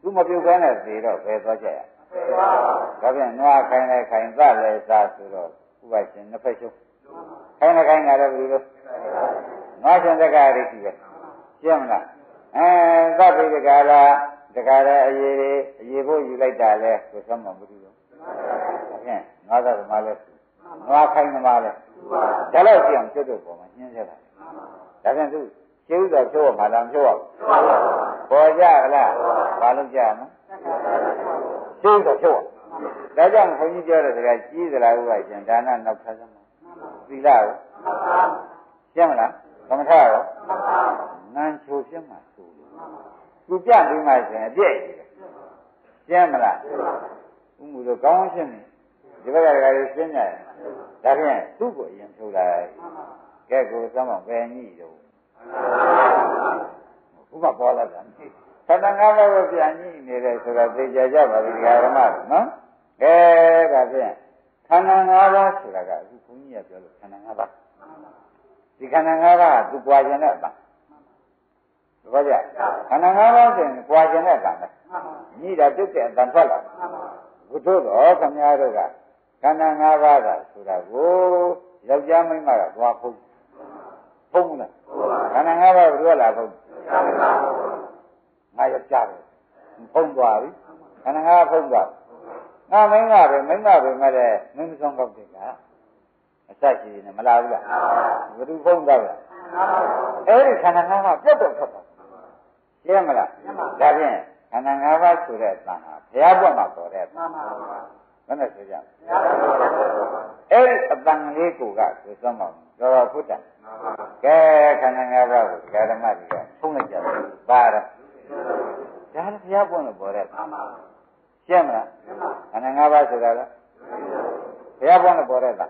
သူမပြုတ်ခိုင်းတဲ့သေတော့ဘယ်သွားချက်ရ ဒါပြန်နွားခိုင်းလိုက်ခိုင်းသလည်းစားဆိုတော့ဥပရှင်နှစ်ဖက်ချုပ်ခိုင်းလိုက်ခိုင်းတာလည်းဘယ်လိုလဲနွားရှင်တက္ကရာရှိပဲရှင်းမလားအဲသဗ္ဗေတက္ကရာတက္ကရာအရေးတွေအရေးဖို့ယူလိုက်တာလဲကိုသမ္မာဘုရားဒါဖြင့်နွားသားသမားလဲနွားခိုင်းသမားလဲဒါတော့ကြည့်အောင်ကျွတ်တို့ပေါ်မှာညှင်းရတာဒါပြန်သူကျေဥစွာဖြိုးရမှာလားမဖြိုးရဘူးပေါ်ကြလားဘာလို့ကြမလဲ ကျေဥစွာဖြိုးရဒါကြောင့်ခွန်ကြီးပြောတဲ့စကားကြီးသလားဥပရှင်ဒါနနောက်ထပ်သမှာသီလရောရှင်းမလားသမထရောနန်းချိုပြတ်မှာဆိုသူပြပြီးမှဆိုရင်အပြည့်ရှင်းမလားဥမှုတော့ကောင်းရှင်းနေဒီဘက်ကတည်းကရှင်းကြတယ်ဒါဖြင့်သူ့ကိုအရင်ထုတ်လိုက်ကဲကိုသမောပဲညိတော့ဘုမပေါ်လာတာ သတ္တငါးပါးကိုပြန်ညိနေတယ်ဆိုတော့သိကြကြပါပြီဒီဃာရမနော်ကဲဒါဖြင့်ခန္ဓာ၅ပါးဆိုတာကအခုဘုန်းကြီးကပြောလို့ခန္ဓာ၅ပါးဒီခန္ဓာ၅ပါးကသူကြွားခြင်းနဲ့အပန်းဘာကြခန္ဓာ၅ပါးဆိုရင်ကြွားခြင်းနဲ့အပန်းပဲညိတာတုတ်တဲ့အပန်းထွက်လာဘုသို့တော်ခမများတို့ကခန္ဓာ၅ပါးကဆိုတာကိုယောက်ျားမိန်းမကသွားဖုံးဖုံးလားခန္ဓာ၅ပါးဘယ်လိုလာဖုံး ငါယောက်ျားပဲဖုံးသွားပြီခန္ဓာ၅ပါးဖုံးသွားငါမင်းကပဲမင်းကပဲမဲ့တဲ့မင်းမဆုံးကောက်တယ်ကအစရှိနေမလာဘူးလားဘယ်သူဖုံးတော့လဲအဲ့ဒီခန္ဓာ၅ပါးပြတ်တော့ထွက်သွားရှင်းမလားဒါဖြင့်ခန္ဓာ၅ပါးဆိုတဲ့သံဟာဘုရားဘုရားမှာပေါ်တဲ့သံပါဘယ်နဲ့ဆိုကြအဲ့ဒီအတန်လေးကိုကဆိုစမ်းပါတော့တော်ဖုတ္တကဲခန္ဓာ၅ပါးကိုဓမ္မတွေကဖုံးလိုက်ကြတယ်ပါတော့ ဒါလည်းဘုရားဘုရားလို့ပေါ်တဲ့သံပါရှင်းမလားခန္ဓာ၅ပါးဆိုတာလားဘုရားဘုရားလို့ပေါ်တဲ့သံ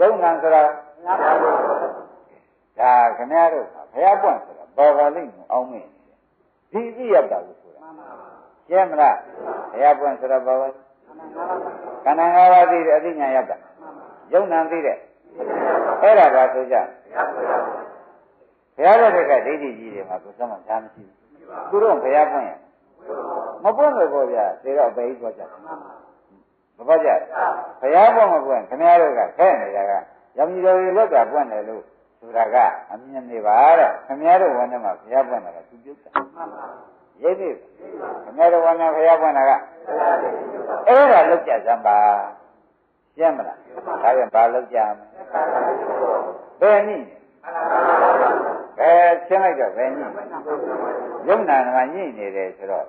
ယုံနာဆိုတာဒါခင်ဗျားတို့ဘုရားပွင့်ဆိုတာပေါ်ပါလိမ့်မယ်အောင်းမင်းဒီသိရတာလို့ဆိုတာရှင်းမလားဘုရားပွင့်ဆိုတာပေါ်ပါခန္ဓာ၅ပါးသိတဲ့အသိဉာဏ်ရတာယုံနာသိတဲ့အဲ့ဒါကဆိုကြဘုရားရဲ့ကဒိဋ္ဌိကြီးတွေမှာကိုယ်စမ်းမှဒါမရှိဘူး သူတို့ဘုရားပွင့်ရမပွင့်လို့ပေါ့ဗျာသေတော့ပဲကြီးသွားကြမပေါ့ကြဘုရားပွင့်မပွင့်ခင်ဗျားတို့ကခဲနေတာကရောင်ကြီးတော်တွေလောက်တာပွင့်တယ်လို့ဆိုတာကအမြင်နေပါတဲ့ခင်ဗျားတို့ဝန်ထဲမှာဘုရားပွင့်တာကသူပြုတ်တာရိပ်ပြီခင်ဗျားတို့ဝန်ထဲဘုရားပွင့်တာကအဲ့ဒါလောက်ကြစမ်းပါရှင်းမလားဒါပြန်ဘာလောက်ကြမလဲဘယ်နည်း ဘယ်ရှင်းလိုက်တော့ဘယ်နည်းယုံနာကညှိနေတယ်ဆိုတော့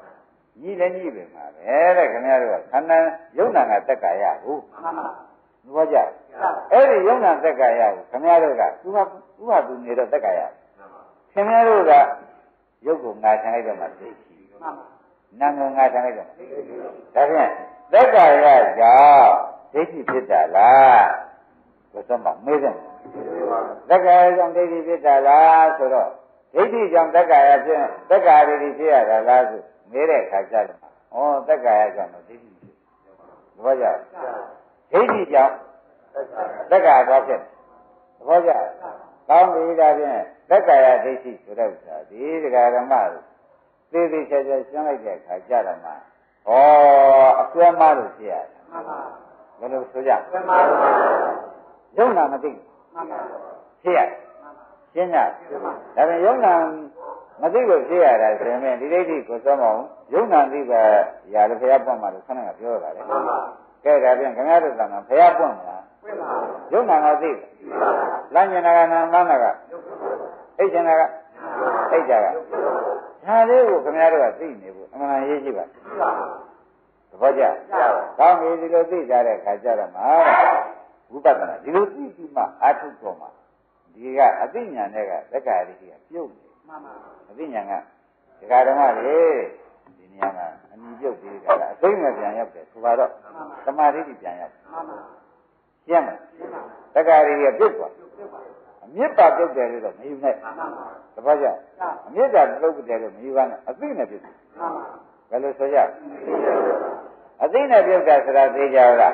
ညှိလည်းညှိပြီမှာပဲတဲ့ခင်ဗျားတို့ကခန္ဓာယုံနာကတက်ကြရဘူးမှန်ပါဗျာအဲ့ဒီယုံနာသက်္ကာယကိုခင်ဗျားတို့ကသူကသူကသူနေတော့သက်္ကာယခင်ဗျားတို့ကရုပ်ကိုငါထင်လိုက်တော့မှသိရှိနာမ်ကိုငါထင်လိုက်တော့ဒါဖြင့်သက်္ကာယကြောင့်ဒိဋ္ဌိဖြစ်တာလားဘယ်တော့မှမေးတယ် သက်္ကာယကြောင့်ဒိဋ္ဌိဖြစ်တာလားဆိုတော့ဒိဋ္ဌိကြောင့်သက်္ကာယဖြစ်သက်္ကာရတိဖြစ်ရတာလားဆိုမေးတဲ့အခါကျတော့ဩသက်္ကာယကြောင့်ဒိဋ္ဌိဖြစ်ဘာကြောင့်ဒိဋ္ဌိကြောင့်သက္ကာသွားဖြစ်သဘောကျကောင်းပြီဒါဖြင့်သက္ကာယဒိဋ္ဌိဆိုတဲ့ဥစ္စာဒီဒကာဓမ္မတို့သေသေးချာချာရှင်းလိုက်တဲ့အခါကြတော့မှဩအစွဲမားလို့ဖြစ်ရတယ်မှန်ပါဘယ်လိုဆိုကြစွဲမားလို့ယုံနာမသိမှန်ပါ ဖြစ်ရရှင်းကြဒါပေမဲ့ယုံနာမသိလို့ဖြစ်ရတာဆိုရင်ဒီဒိဋ္ဌိကိုစောမအောင်ယုံနာသိပါရာလည်းဘုရားပတ်မှာလို့ခဏကပြောတာလေမှန်ပါကဲဒါဖြင့်ခင်ဗျားတို့ကဘုရားပွင့်မလားပွင့်ပါဘူးယုံနာကသိလမ်းကျင်နာကနာလမ်းနာကအိတ်ကျင်နာကအိတ်ကြကဒါလေးကိုခင်ဗျားတို့ကသိနေဖို့အမှန်ရေးရှိပါသဘောကျကောင်းပြီဒီလိုသိကြတဲ့ခါကျတော့မှ ဝိပဿနာဒီလိုသိပြီးမှအာထုတော်မှာဒီကအသိဉာဏ်တွေကသက္ကာရိကပြုတ်နေမှန်ပါအသိဉာဏ်ကဒကာဓမ္မတွေဒီနေရာမှာအမြင်ပြုတ်ပြီးကြတာအသိဉာဏ်ပြန်ရောက်တယ်ဆိုတော့သမာဓိပြန်ရောက်မှန်ပါရှင်းမလားသက္ကာရိကပြုတ်သွားအမြစ်ပါပြုတ်တယ်လို့တော့မယူနဲ့တပတ်ကြအမြစ်တာပြုတ်တယ်လို့မယူပါနဲ့အသိနဲ့ပြုတ်တယ်ဘယ်လိုဆိုရ အသိနဲ့ပြုတ်တာဆိုတာသိကြလား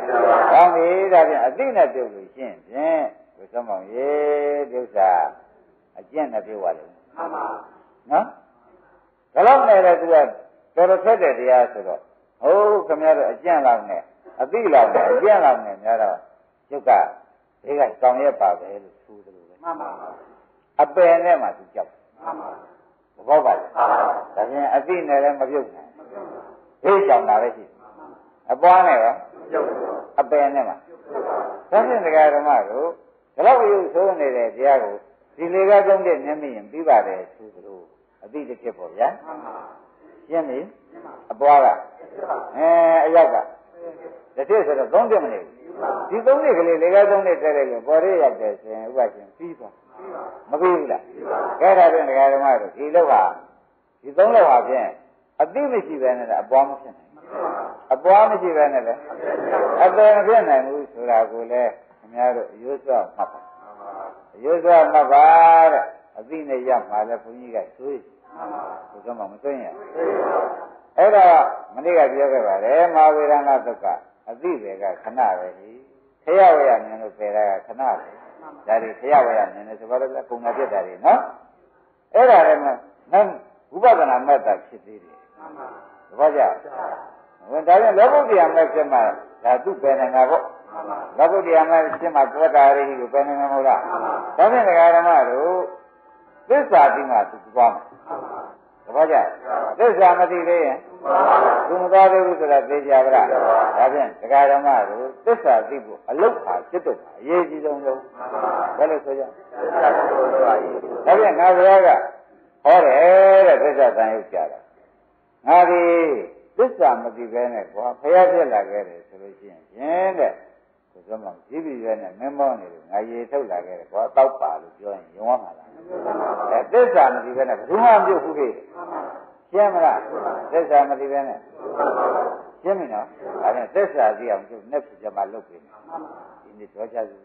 ကောင်းပြီဒါဖြင့်အသိနဲ့ပြုတ်လို့ရှင်းဖြင့်ဘုရားမောင်ရေဒုက္ခအကျင့်နဲ့ပြုတ်ပါလေမှန်ပါနော်ဒါတော့နဲ့လည်းသူကတော်တော်ဆက်တဲ့တရားဆိုတော့ဟုတ်ခမရတော့အကျင့်လောက်နဲ့အသိလောက်နဲ့အကျင့်လောက်နဲ့များတော့ယုတ်ကဒီကကောင်းရက်ပါပဲလို့ဆိုတယ်လို့ပဲမှန်ပါအပယ်နဲ့မှသူကြောက်မှန်ပါဘောပါလေဒါဖြင့်အသိနဲ့လည်းမပြုတ်နိုင်ဘေးကြောင်တာပဲရှိ အပွားနဲ့ရောအပယ်နဲ့မှဒါဖြင့်တရားဓမ္မတို့ဒီလောက်ရုပ်ဆိုးနေတဲ့တရားကိုဒီလေကသုံးတဲ့မျက်မြင်ပြီးပါတယ်ဆိုသလိုအတိတစ်ဖြစ်ပေါ့ဗျာရှင်းပြီအပွားကအဲအယောက်ကတစ်ဖြစ်ဆိုတော့သုံးပြမနေဘူးဒီသုံးနှစ်ကလေးလေကသုံးနှစ်တက်တယ်လို့ပေါ်ရရောက်တယ်ဆိုရင်ဥပရှင်ပြီးသွားမပြီးဘူးလားအဲ့ဒါဖြင့်ဒကာဓမ္မတို့ဒီလောက်ဟာဒီသုံးလောက်ဟာဖြင့်အတိမရှိပဲနဲ့အပွားမဖြစ်နိုင် အပွားမရှိပဲနဲ့လည်းအပယ်မဖြစ်နိုင်ဘူးဆိုတာကိုလည်းခင်ဗျားတို့ရိုးစွာမှတ်ပါရိုးစွာမှတ်ပါတဲ့အသိနဲ့ရမှာလဲဘုန်းကြီးကဆိုးဘုရားမမသိရင်အဲ့တော့မနေ့ကပြောခဲ့ပါတယ်မာဝေရဏသုတ်ကအသိပဲကခဏပဲဟိခရဝရမြင်လို့ပေတာကခဏပဲဒါတွေခရဝရမြင်တယ်ဆိုတော့လည်းပုံနာပြတ်တာတွေနော်အဲ့ဒါလည်းမဝိပဿနာမဲ့တာဖြစ်သေးတယ်သဘောကျဝင် ဒါပြန်လောကုတ္တရာမဲ့ဖြစ်မှဒါသူ့ပယ်နေတာပေါ့လောကုတ္တရာမဲ့ဖြစ်မှသဝတ္တာရိကိုပယ်နေမှာမဟုတ်လားဒါဖြင့်ဒကာဓမ္မတို့သစ္စာသိမှသူသွားမှာသဘောကျသစ္စာမသိသေးရင်သူမသွားသေးဘူးဆိုတာသိကြပါလားဒါဖြင့်ဒကာဓမ္မတို့သစ္စာသိဖို့အလုတ်ပါจิตတော့အရေးကြီးဆုံးလို့ဘယ်လိုဆိုကြဒါဖြင့်ငါဘုရားကဟောတယ်တဲ့သစ္စာတန်ရုပ်ကြတာငါဒီ သစ္စာမသိပဲနဲ့ကွာဖះပြက်လာခဲ့တယ်ဆိုလို့ရှိရင်ဖြင့်တဲ့ဆိုတော့မှကြီးပြီးရဲနဲ့မင်းမောနေလို့ငါရေထုတ်လာခဲ့တယ်ကွာတောက်ပါလို့ပြောရင်ယုံရမှာလားအဲသစ္စာမသိပဲနဲ့ဘယ်သူမှမပြုတ်ဘူးခေရှင်းမလားသစ္စာမသိပဲနဲ့ရှင်းပြီနော်ဒါနဲ့သစ္စာသိအောင်ကျုပ်နဲ့ပြကြမှာလုပ်ပြီဒီနေ့တော့ချစု